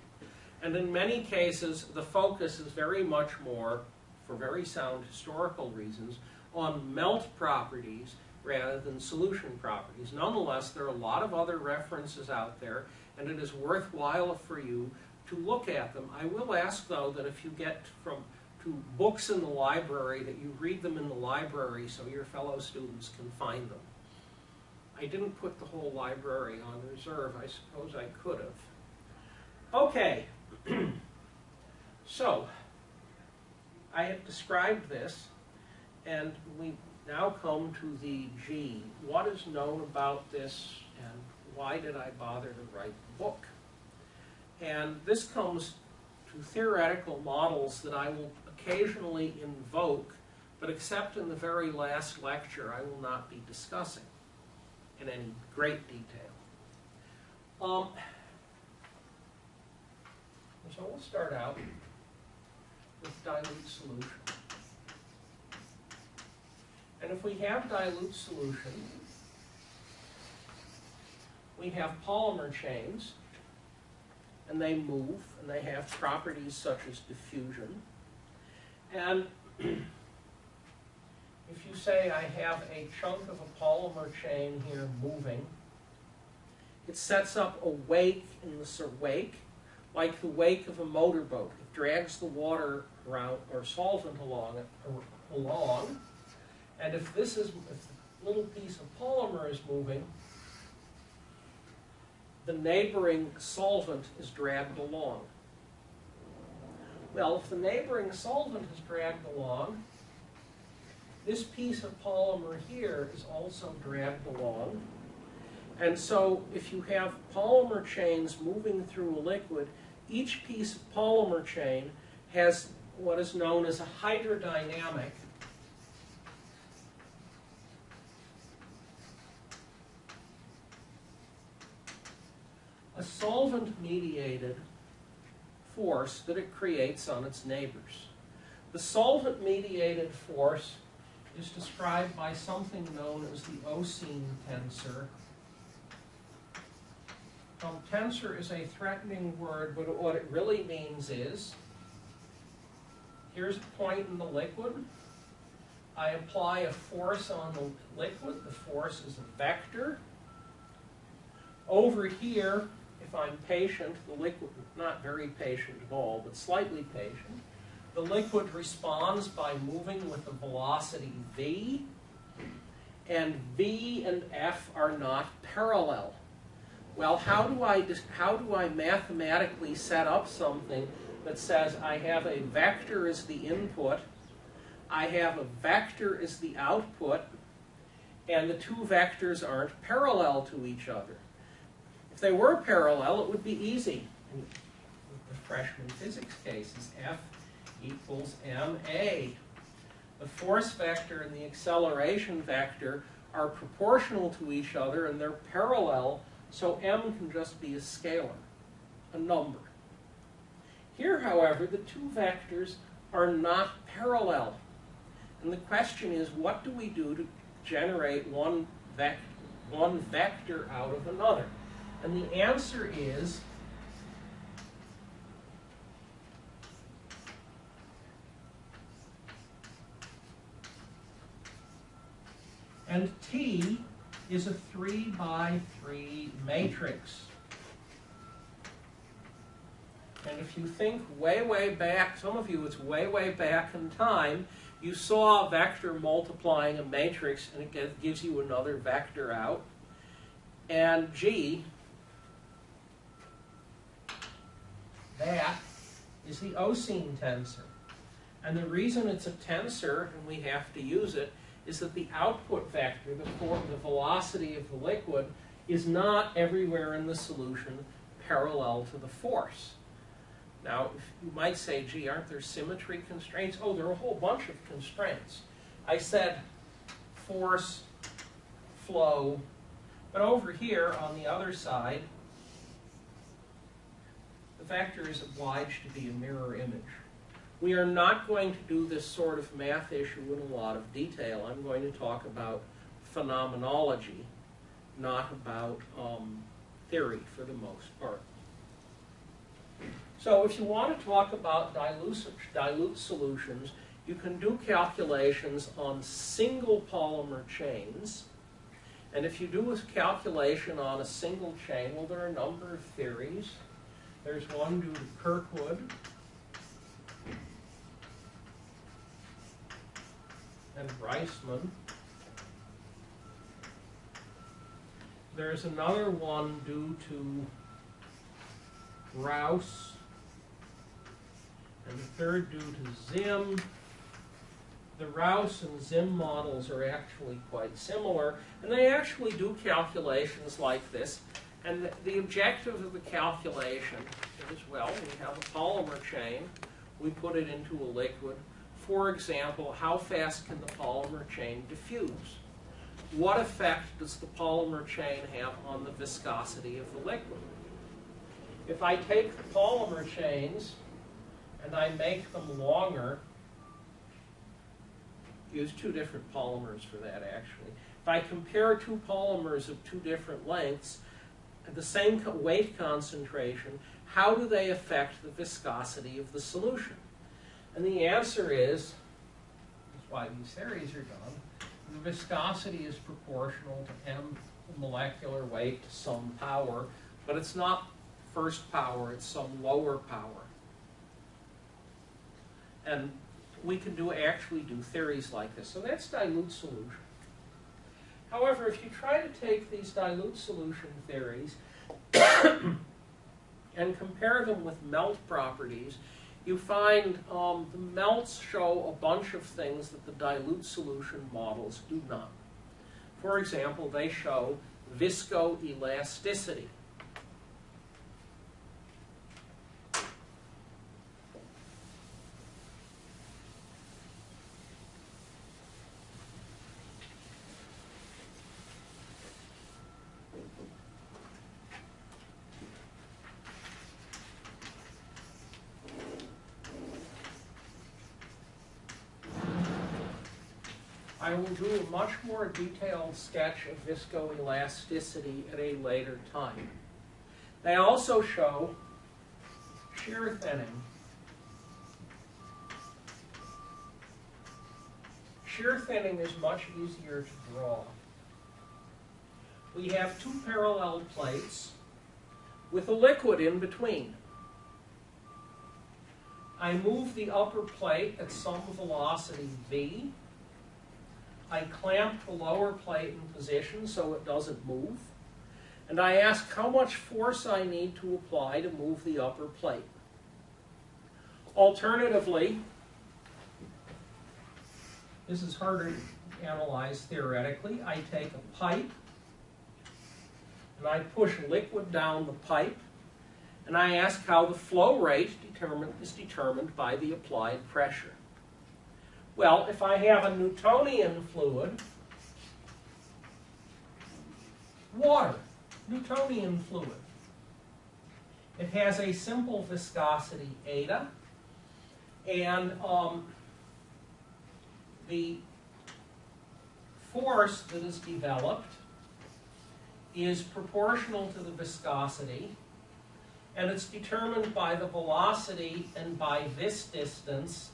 And in many cases, the focus is very much more, for very sound historical reasons, on melt properties rather than solution properties. Nonetheless, there are a lot of other references out there, and it is worthwhile for you to look at them. I will ask, though, that if you get from to books in the library, that you read them in the library so your fellow students can find them. I didn't put the whole library on reserve. I suppose I could have. Okay. so, I have described this. And we now come to the G. What is known about this and why did I bother to write the book? And this comes to theoretical models that I will occasionally invoke, but except in the very last lecture, I will not be discussing in any great detail. Um, so we'll start out with dilute solution. And if we have dilute solution, we have polymer chains, and they move, and they have properties such as diffusion. And if you say I have a chunk of a polymer chain here moving, it sets up a wake in the wake, like the wake of a motorboat. It drags the water around or solvent along along, and if this is, if the little piece of polymer is moving, the neighboring solvent is dragged along. Well, if the neighboring solvent is dragged along, this piece of polymer here is also dragged along. And so if you have polymer chains moving through a liquid, each piece of polymer chain has what is known as a hydrodynamic a solvent-mediated force that it creates on its neighbors. The solvent-mediated force is described by something known as the Oseen tensor. Um, tensor is a threatening word, but what it really means is, here's a point in the liquid. I apply a force on the liquid. The force is a vector. Over here, if I'm patient, the liquid, not very patient at all, but slightly patient, the liquid responds by moving with a velocity v, and v and f are not parallel. Well, how do I, how do I mathematically set up something that says I have a vector as the input, I have a vector as the output, and the two vectors aren't parallel to each other? If they were parallel, it would be easy. In the freshman physics cases, F equals ma. The force vector and the acceleration vector are proportional to each other and they're parallel, so m can just be a scalar, a number. Here, however, the two vectors are not parallel. And the question is, what do we do to generate one, one vector out of another? And the answer is and T is a 3 by 3 matrix. And if you think way, way back, some of you, it's way, way back in time, you saw a vector multiplying a matrix and it gives you another vector out. And G, that is the Oseen tensor. And the reason it's a tensor and we have to use it is that the output vector, the, for, the velocity of the liquid, is not everywhere in the solution parallel to the force. Now, you might say, gee, aren't there symmetry constraints? Oh, there are a whole bunch of constraints. I said force, flow, but over here on the other side, vector is obliged to be a mirror image. We are not going to do this sort of math issue in a lot of detail. I'm going to talk about phenomenology, not about um, theory for the most part. So if you want to talk about dilute solutions, you can do calculations on single polymer chains. And if you do a calculation on a single chain, well, there are a number of theories. There's one due to Kirkwood. And Riseman. There's another one due to Rouse. And the third due to Zimm. The Rouse and Zimm models are actually quite similar, and they actually do calculations like this. And the, the objective of the calculation is, well, we have a polymer chain, we put it into a liquid. For example, how fast can the polymer chain diffuse? What effect does the polymer chain have on the viscosity of the liquid? If I take the polymer chains and I make them longer, use two different polymers for that actually. If I compare two polymers of two different lengths, at the same weight concentration, how do they affect the viscosity of the solution? And the answer is, that's why these theories are done, the viscosity is proportional to m molecular weight to some power, but it's not first power, it's some lower power. And we can do actually do theories like this. So that's dilute solution. However, if you try to take these dilute solution theories and compare them with melt properties, you find um, the melts show a bunch of things that the dilute solution models do not. For example, they show viscoelasticity. I will do a much more detailed sketch of viscoelasticity at a later time. They also show shear thinning. Shear thinning is much easier to draw. We have two parallel plates with a liquid in between. I move the upper plate at some velocity v. I clamp the lower plate in position so it doesn't move. And I ask how much force I need to apply to move the upper plate. Alternatively, this is harder to analyze theoretically. I take a pipe and I push liquid down the pipe and I ask how the flow rate determined, is determined by the applied pressure. Well, if I have a Newtonian fluid, water, Newtonian fluid, it has a simple viscosity eta, and um, the force that is developed is proportional to the viscosity, and it's determined by the velocity and by this distance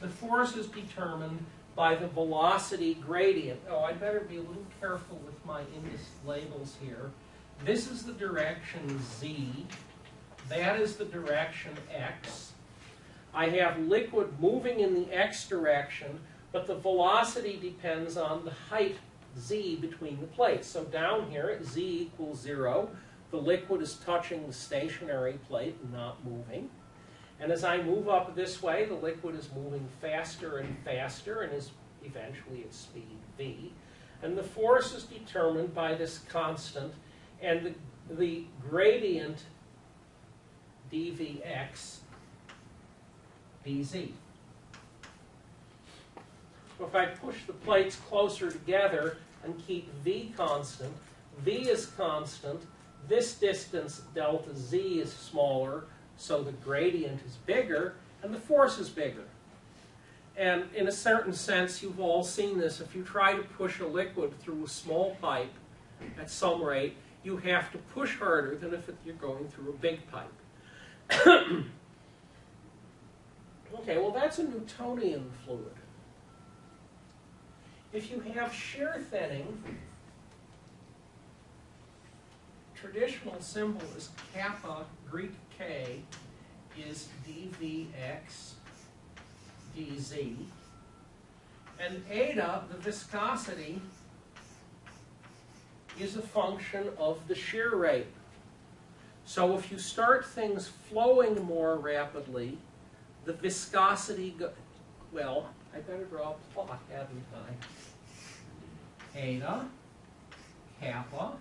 The force is determined by the velocity gradient. Oh, I better be a little careful with my index labels here. This is the direction z. That is the direction x. I have liquid moving in the x direction, but the velocity depends on the height z between the plates. So down here at z equals 0, the liquid is touching the stationary plate and not moving. And as I move up this way, the liquid is moving faster and faster and is eventually at speed v. And the force is determined by this constant and the, the gradient dvx dz. So if I push the plates closer together and keep v constant, v is constant, this distance delta z is smaller, so the gradient is bigger, and the force is bigger. And in a certain sense, you've all seen this. If you try to push a liquid through a small pipe at some rate, you have to push harder than if you're going through a big pipe. okay, well that's a Newtonian fluid. If you have shear thinning, traditional symbol is kappa, Greek K, is dvx dz. And eta, the viscosity, is a function of the shear rate. So if you start things flowing more rapidly, the viscosity, well, I better draw a plot, hadn't I? Eta, kappa,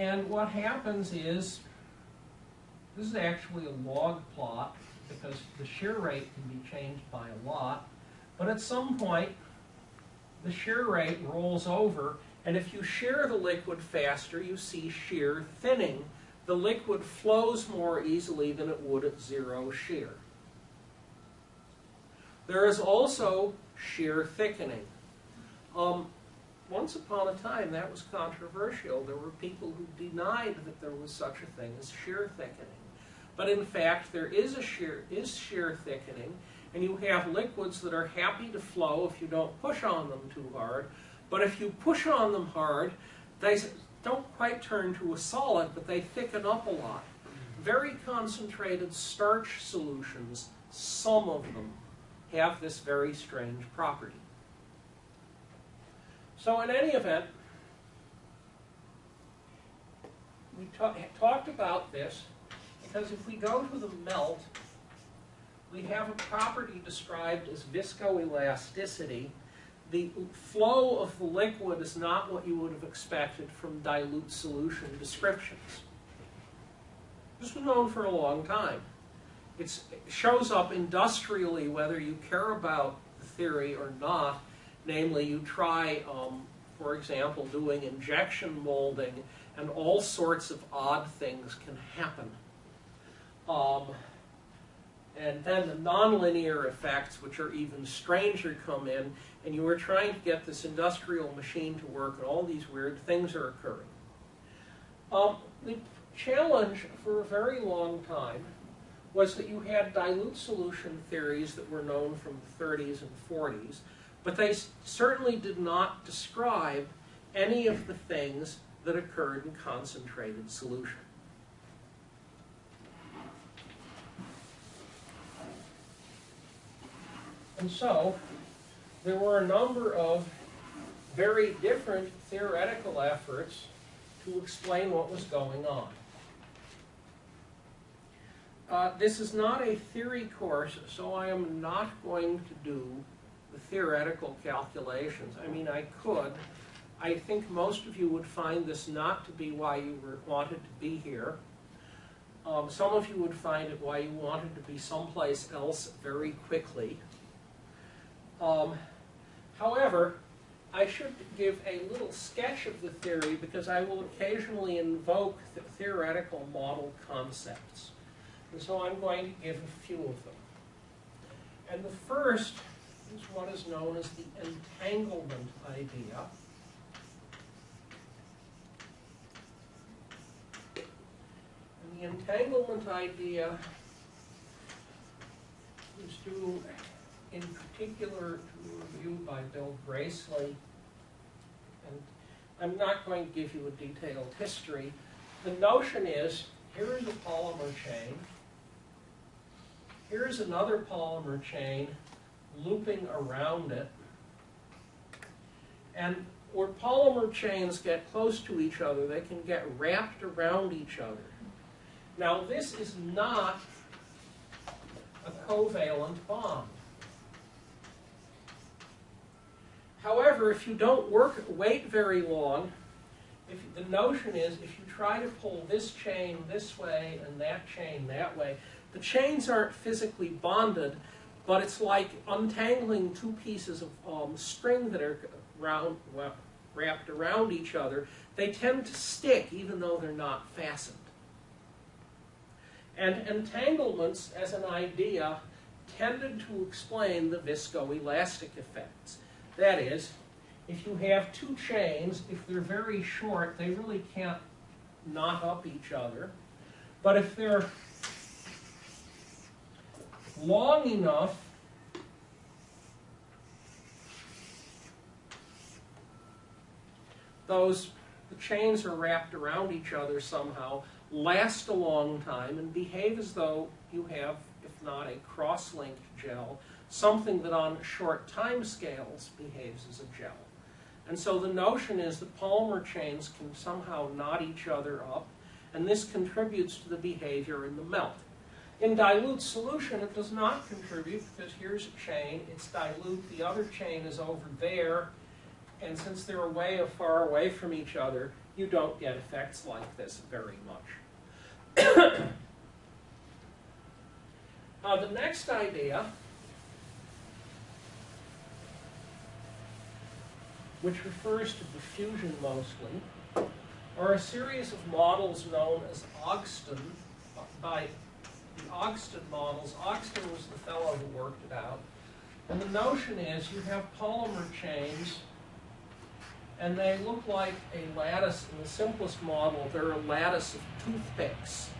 and what happens is, this is actually a log plot because the shear rate can be changed by a lot, but at some point, the shear rate rolls over, and if you shear the liquid faster, you see shear thinning. The liquid flows more easily than it would at zero shear. There is also shear thickening. Um, once upon a time, that was controversial. There were people who denied that there was such a thing as shear thickening. But in fact, there is a shear is shear thickening, and you have liquids that are happy to flow if you don't push on them too hard. But if you push on them hard, they don't quite turn to a solid, but they thicken up a lot. Very concentrated starch solutions, some of them, have this very strange property. So in any event, we ta talked about this because if we go to the melt, we have a property described as viscoelasticity. The flow of the liquid is not what you would have expected from dilute solution descriptions. This was known for a long time. It's, it shows up industrially whether you care about the theory or not. Namely, you try, um, for example, doing injection molding, and all sorts of odd things can happen. Um, and then the nonlinear effects, which are even stranger, come in, and you are trying to get this industrial machine to work, and all these weird things are occurring. Um, the challenge for a very long time was that you had dilute solution theories that were known from the 30s and 40s, but they certainly did not describe any of the things that occurred in concentrated solution. And so, there were a number of very different theoretical efforts to explain what was going on. Uh, this is not a theory course, so I am not going to do the theoretical calculations. I mean, I could. I think most of you would find this not to be why you were, wanted to be here. Um, some of you would find it why you wanted to be someplace else very quickly. Um, however, I should give a little sketch of the theory because I will occasionally invoke the theoretical model concepts. And so I'm going to give a few of them. And the first is what is known as the entanglement idea. And the entanglement idea is due in particular to a review by Bill Graessley. And I'm not going to give you a detailed history, the notion is, here is a polymer chain. Here's another polymer chain looping around it. And where polymer chains get close to each other, they can get wrapped around each other. Now, this is not a covalent bond. However, if you don't work, wait very long, if the notion is if you try to pull this chain this way and that chain that way, the chains aren't physically bonded, but it's like untangling two pieces of um, string that are round, well, wrapped around each other. They tend to stick even though they're not fastened. And entanglements, as an idea, tended to explain the viscoelastic effects. That is, if you have two chains, if they're very short, they really can't knot up each other. But if they're long enough, those the chains are wrapped around each other somehow, last a long time, and behave as though you have, if not a cross-linked gel, something that on short time scales behaves as a gel. And so the notion is that polymer chains can somehow knot each other up, and this contributes to the behavior in the melt. In dilute solution, it does not contribute because here's a chain, it's dilute, the other chain is over there, and since they're way far away from each other, you don't get effects like this very much. now the next idea, which refers to diffusion mostly, are a series of models known as Ogston by the Ogston models. Ogston was the fellow who worked it out. And the notion is you have polymer chains and they look like a lattice in the simplest model. They're a lattice of toothpicks.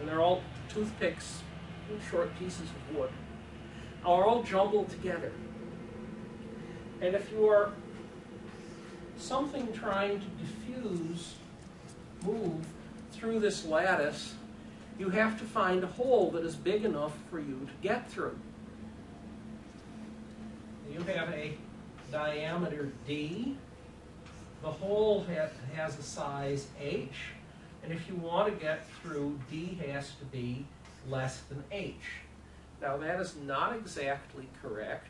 And they're all toothpicks, short pieces of wood, are all jumbled together. And if you are something trying to diffuse, move through this lattice, you have to find a hole that is big enough for you to get through. You have a diameter D. The hole has a size H, and if you want to get through, D has to be less than H. Now that is not exactly correct,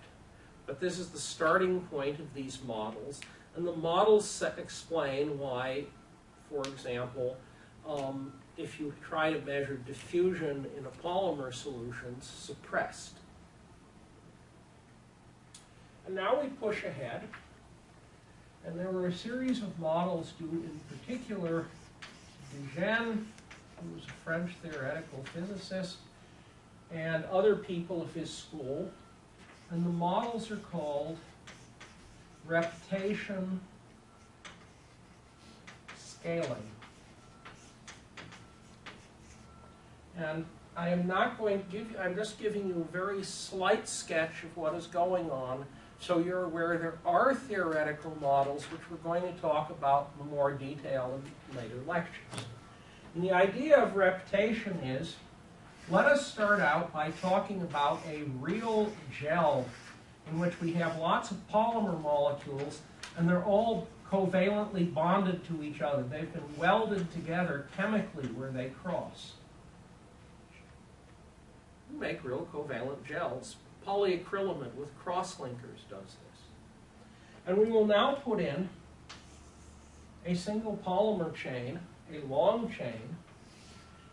but this is the starting point of these models, and the models explain why, for example, um, if you try to measure diffusion in a polymer solution, suppressed. And now we push ahead. And there were a series of models due in particular de Gennes, who was a French theoretical physicist, and other people of his school. And the models are called reptation scaling. And I am not going to give you, I'm just giving you a very slight sketch of what is going on so you're aware there are theoretical models which we're going to talk about in more detail in later lectures. And the idea of reptation is, let us start out by talking about a real gel in which we have lots of polymer molecules and they're all covalently bonded to each other. They've been welded together chemically where they cross. You make real covalent gels polyacrylamide with crosslinkers does this. And we will now put in a single polymer chain, a long chain,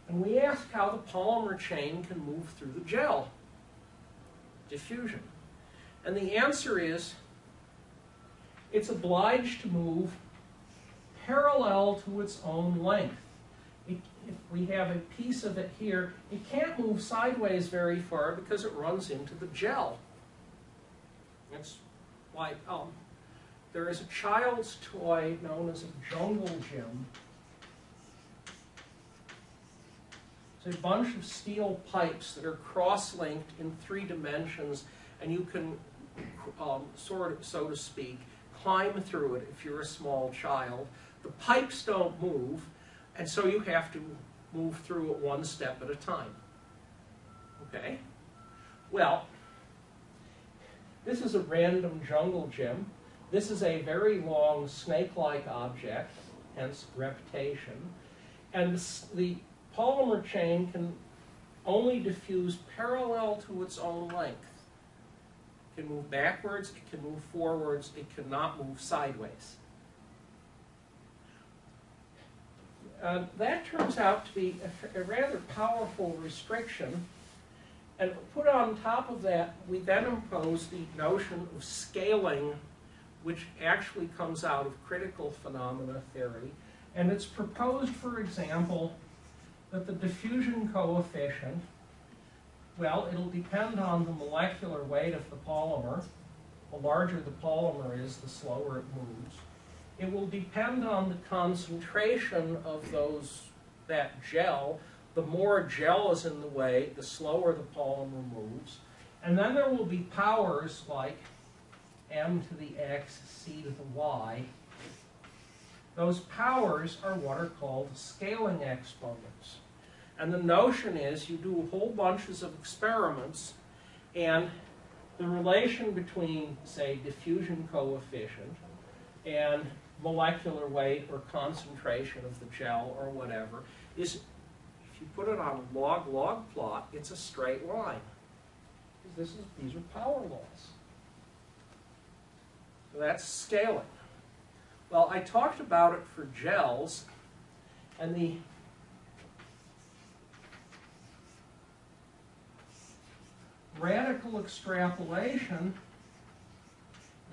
and we ask how the polymer chain can move through the gel. Diffusion. And the answer is it's obliged to move parallel to its own length if we have a piece of it here, it can't move sideways very far because it runs into the gel. It's like, um, there is a child's toy known as a jungle gym. It's a bunch of steel pipes that are cross-linked in three dimensions, and you can, um, sort of, so to speak, climb through it if you're a small child. The pipes don't move, And so you have to move through it one step at a time. Okay? Well, this is a random jungle gym. This is a very long snake-like object, hence reptation. And the polymer chain can only diffuse parallel to its own length. It can move backwards, it can move forwards, it cannot move sideways. Uh, that turns out to be a, a rather powerful restriction. And put on top of that, we then impose the notion of scaling, which actually comes out of critical phenomena theory. And it's proposed, for example, that the diffusion coefficient, well, it'll depend on the molecular weight of the polymer. The larger the polymer is, the slower it moves. It will depend on the concentration of those, that gel. The more gel is in the way, the slower the polymer moves. And then there will be powers like m to the x, c to the y. Those powers are what are called scaling exponents. And the notion is you do a whole bunches of experiments and the relation between, say, diffusion coefficient and molecular weight or concentration of the gel or whatever is, if you put it on a log-log plot, it's a straight line. This is, these are power laws. So that's scaling. Well, I talked about it for gels, and the radical extrapolation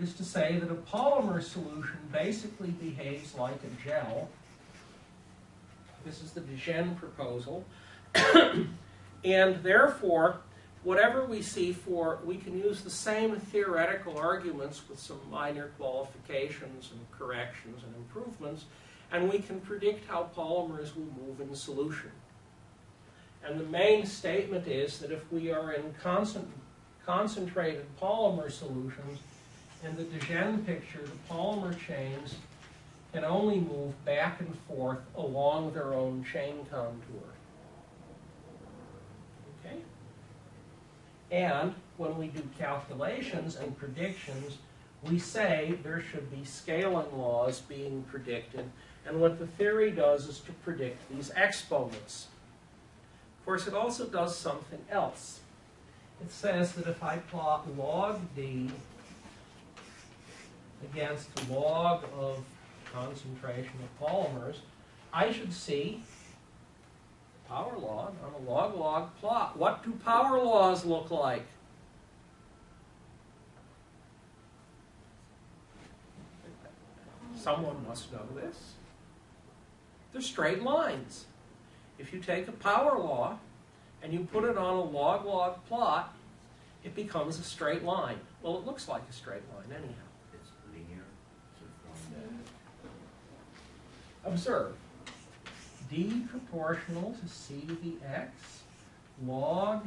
is to say that a polymer solution basically behaves like a gel. This is the de Gennes proposal. and therefore, whatever we see for, we can use the same theoretical arguments with some minor qualifications and corrections and improvements, and we can predict how polymers will move in solution. And the main statement is that if we are in concent concentrated polymer solutions, in the de Gennes picture, the polymer chains can only move back and forth along their own chain contour. Okay? And when we do calculations and predictions, we say there should be scaling laws being predicted, and what the theory does is to predict these exponents. Of course, it also does something else. It says that if I plot log d against the log of concentration of polymers, I should see power law on a log-log plot. What do power laws look like? Someone must know this. They're straight lines. If you take a power law and you put it on a log-log plot, it becomes a straight line. Well, it looks like a straight line anyhow. It's linear, so from Observe. d proportional to c to the x, log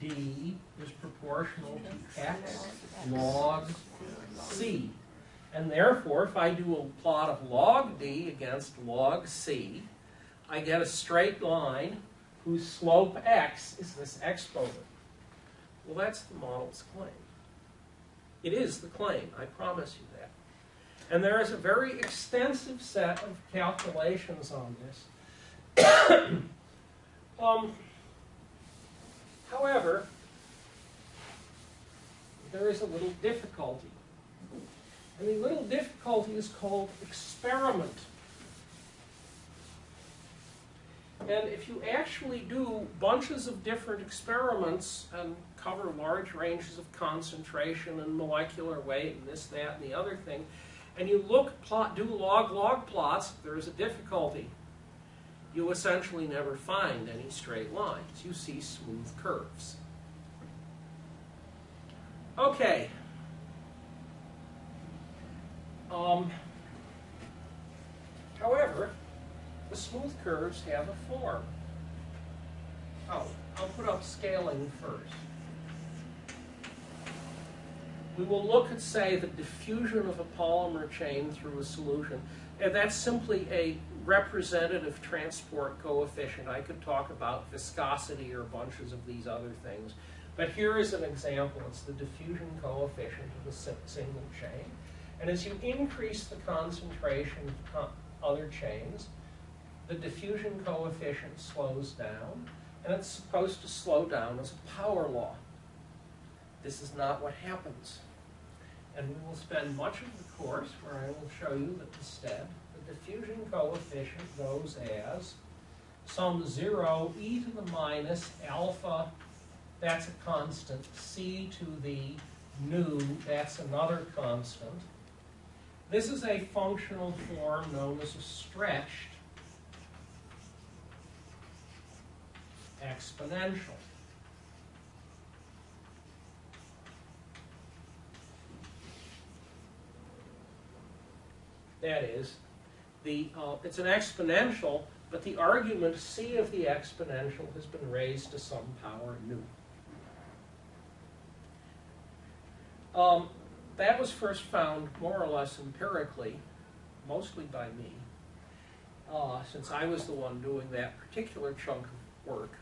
d is proportional to x log c. And therefore, if I do a plot of log d against log c, I get a straight line whose slope x is this exponent. Well, that's the model's claim. It is the claim, I promise you. And there is a very extensive set of calculations on this. um, however, there is a little difficulty. And the little difficulty is called experiment. And if you actually do bunches of different experiments and cover large ranges of concentration and molecular weight and this, that, and the other thing, and you look, plot, do log-log plots, there is a difficulty. You essentially never find any straight lines. You see smooth curves. Okay. Um, however, the smooth curves have a form. Oh, I'll put up scaling first. We will look at, say, the diffusion of a polymer chain through a solution. And that's simply a representative transport coefficient. I could talk about viscosity or bunches of these other things. But here is an example. It's the diffusion coefficient of a single chain. And as you increase the concentration of other chains, the diffusion coefficient slows down, and it's supposed to slow down as a power law. This is not what happens. And we will spend much of the course where I will show you that instead, the diffusion coefficient goes as some zero e to the minus alpha, that's a constant, c to the nu, that's another constant. This is a functional form known as a stretched exponential. That is, the, uh, it's an exponential, but the argument c of the exponential has been raised to some power nu. Um, that was first found more or less empirically, mostly by me, uh, since I was the one doing that particular chunk of work.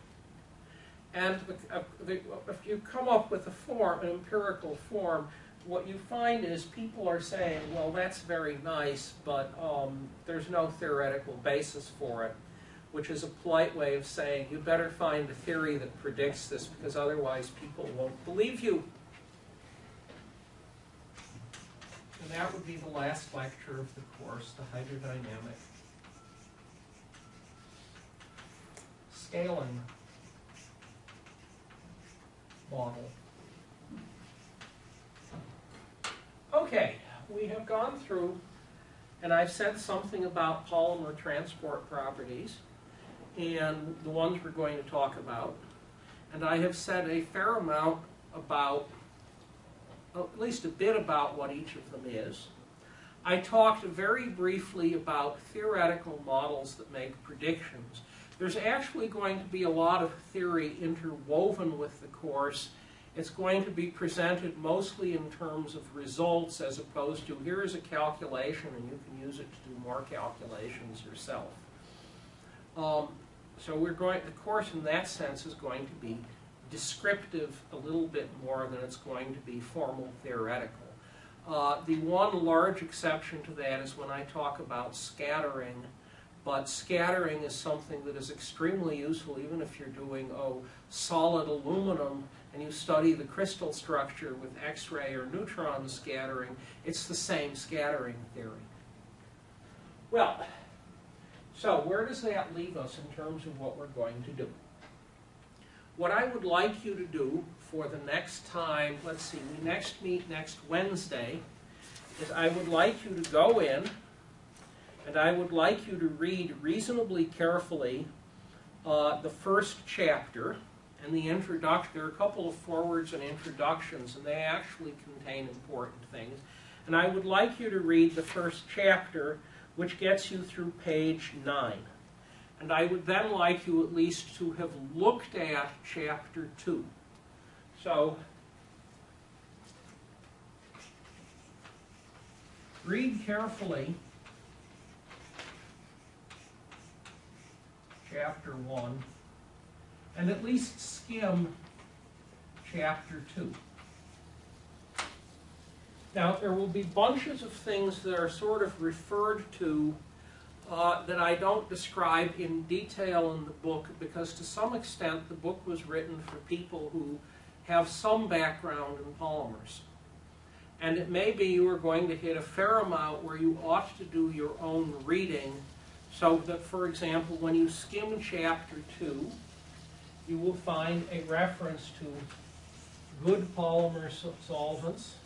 And the, uh, the, if you come up with a form, an empirical form, what you find is people are saying, well, that's very nice, but um, there's no theoretical basis for it, which is a polite way of saying you better find a theory that predicts this because otherwise people won't believe you. And that would be the last lecture of the course, the hydrodynamic scaling model. Okay, we have gone through, and I've said something about polymer transport properties and the ones we're going to talk about. And I have said a fair amount about, at least a bit about what each of them is. I talked very briefly about theoretical models that make predictions. There's actually going to be a lot of theory interwoven with the course it's going to be presented mostly in terms of results as opposed to here is a calculation and you can use it to do more calculations yourself. Um, so we're going, the course in that sense is going to be descriptive a little bit more than it's going to be formal theoretical. Uh, the one large exception to that is when I talk about scattering, but scattering is something that is extremely useful even if you're doing, oh, solid aluminum and you study the crystal structure with X-ray or neutron scattering, it's the same scattering theory. Well, so where does that leave us in terms of what we're going to do? What I would like you to do for the next time, let's see, we next meet next Wednesday, is I would like you to go in and I would like you to read reasonably carefully uh, the first chapter and the introduction, there are a couple of forwards and introductions, and they actually contain important things. And I would like you to read the first chapter, which gets you through page 9. And I would then like you at least to have looked at chapter 2. So, read carefully chapter 1 and at least skim chapter 2. Now, there will be bunches of things that are sort of referred to uh, that I don't describe in detail in the book because, to some extent, the book was written for people who have some background in polymers. And it may be you are going to hit a fair amount where you ought to do your own reading so that, for example, when you skim chapter 2, you will find a reference to good polymer solvents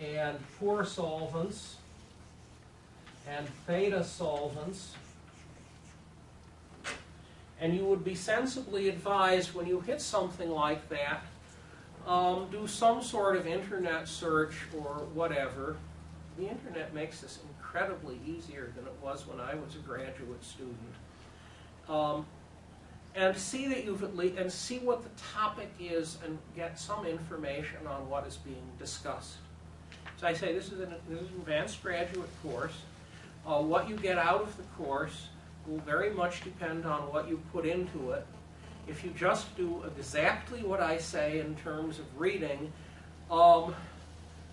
and poor solvents and theta solvents. And you would be sensibly advised when you hit something like that, um, do some sort of internet search or whatever. The internet makes this incredibly easier than it was when I was a graduate student. Um, and see that you've at least, and see what the topic is and get some information on what is being discussed. So I say this is an, this is an advanced graduate course. Uh, what you get out of the course will very much depend on what you put into it. If you just do exactly what I say in terms of reading, um,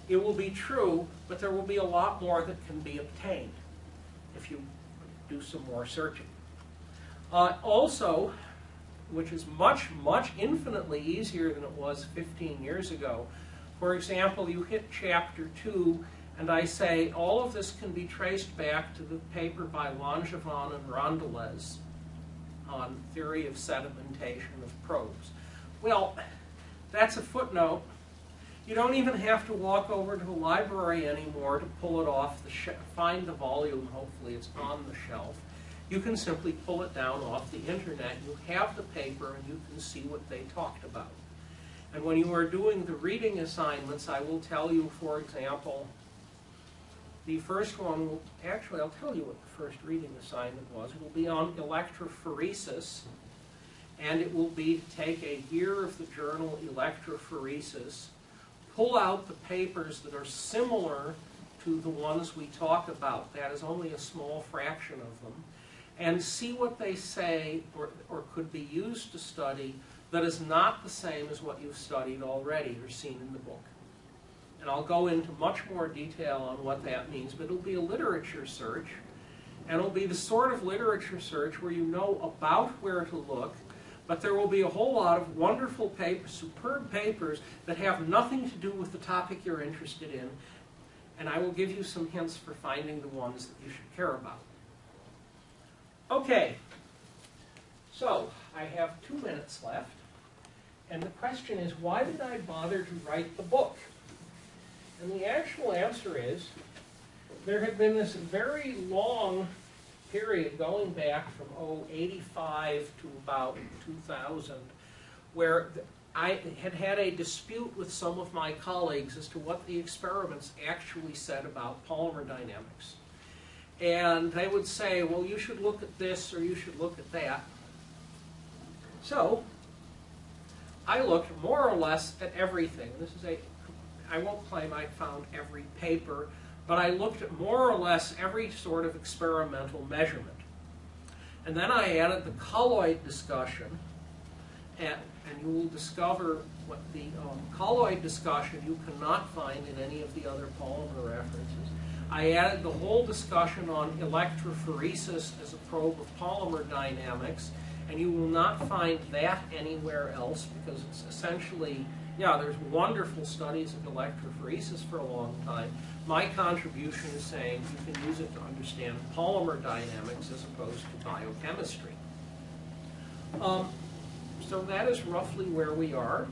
it will be true, but there will be a lot more that can be obtained if you do some more searching. Uh, also, which is much, much infinitely easier than it was 15 years ago. For example, you hit chapter 2, and I say all of this can be traced back to the paper by Langevin and Rondelez on theory of sedimentation of probes. Well, that's a footnote. You don't even have to walk over to the library anymore to pull it off the. Find the volume, hopefully it's on the shelf. You can simply pull it down off the internet. You have the paper and you can see what they talked about. And when you are doing the reading assignments, I will tell you, for example, the first one, will, actually I'll tell you what the first reading assignment was. It will be on electrophoresis, and it will be to take a year of the journal Electrophoresis, pull out the papers that are similar to the ones we talk about. That is only a small fraction of them and see what they say or, or could be used to study that is not the same as what you've studied already or seen in the book. And I'll go into much more detail on what that means, but it'll be a literature search, and it'll be the sort of literature search where you know about where to look, but there will be a whole lot of wonderful papers, superb papers that have nothing to do with the topic you're interested in, and I will give you some hints for finding the ones that you should care about. Okay, so I have two minutes left, and the question is, why did I bother to write the book? And the actual answer is, there had been this very long period going back from, oh, 85 to about 2000, where I had had a dispute with some of my colleagues as to what the experiments actually said about polymer dynamics. And they would say, well, you should look at this or you should look at that. So, I looked more or less at everything. This is a, I won't claim I found every paper, but I looked at more or less every sort of experimental measurement. And then I added the colloid discussion, and, and you will discover what the um, colloid discussion you cannot find in any of the other polymer references. I added the whole discussion on electrophoresis as a probe of polymer dynamics, and you will not find that anywhere else because it's essentially, yeah, there's wonderful studies of electrophoresis for a long time. My contribution is saying you can use it to understand polymer dynamics as opposed to biochemistry. Um, so that is roughly where we are.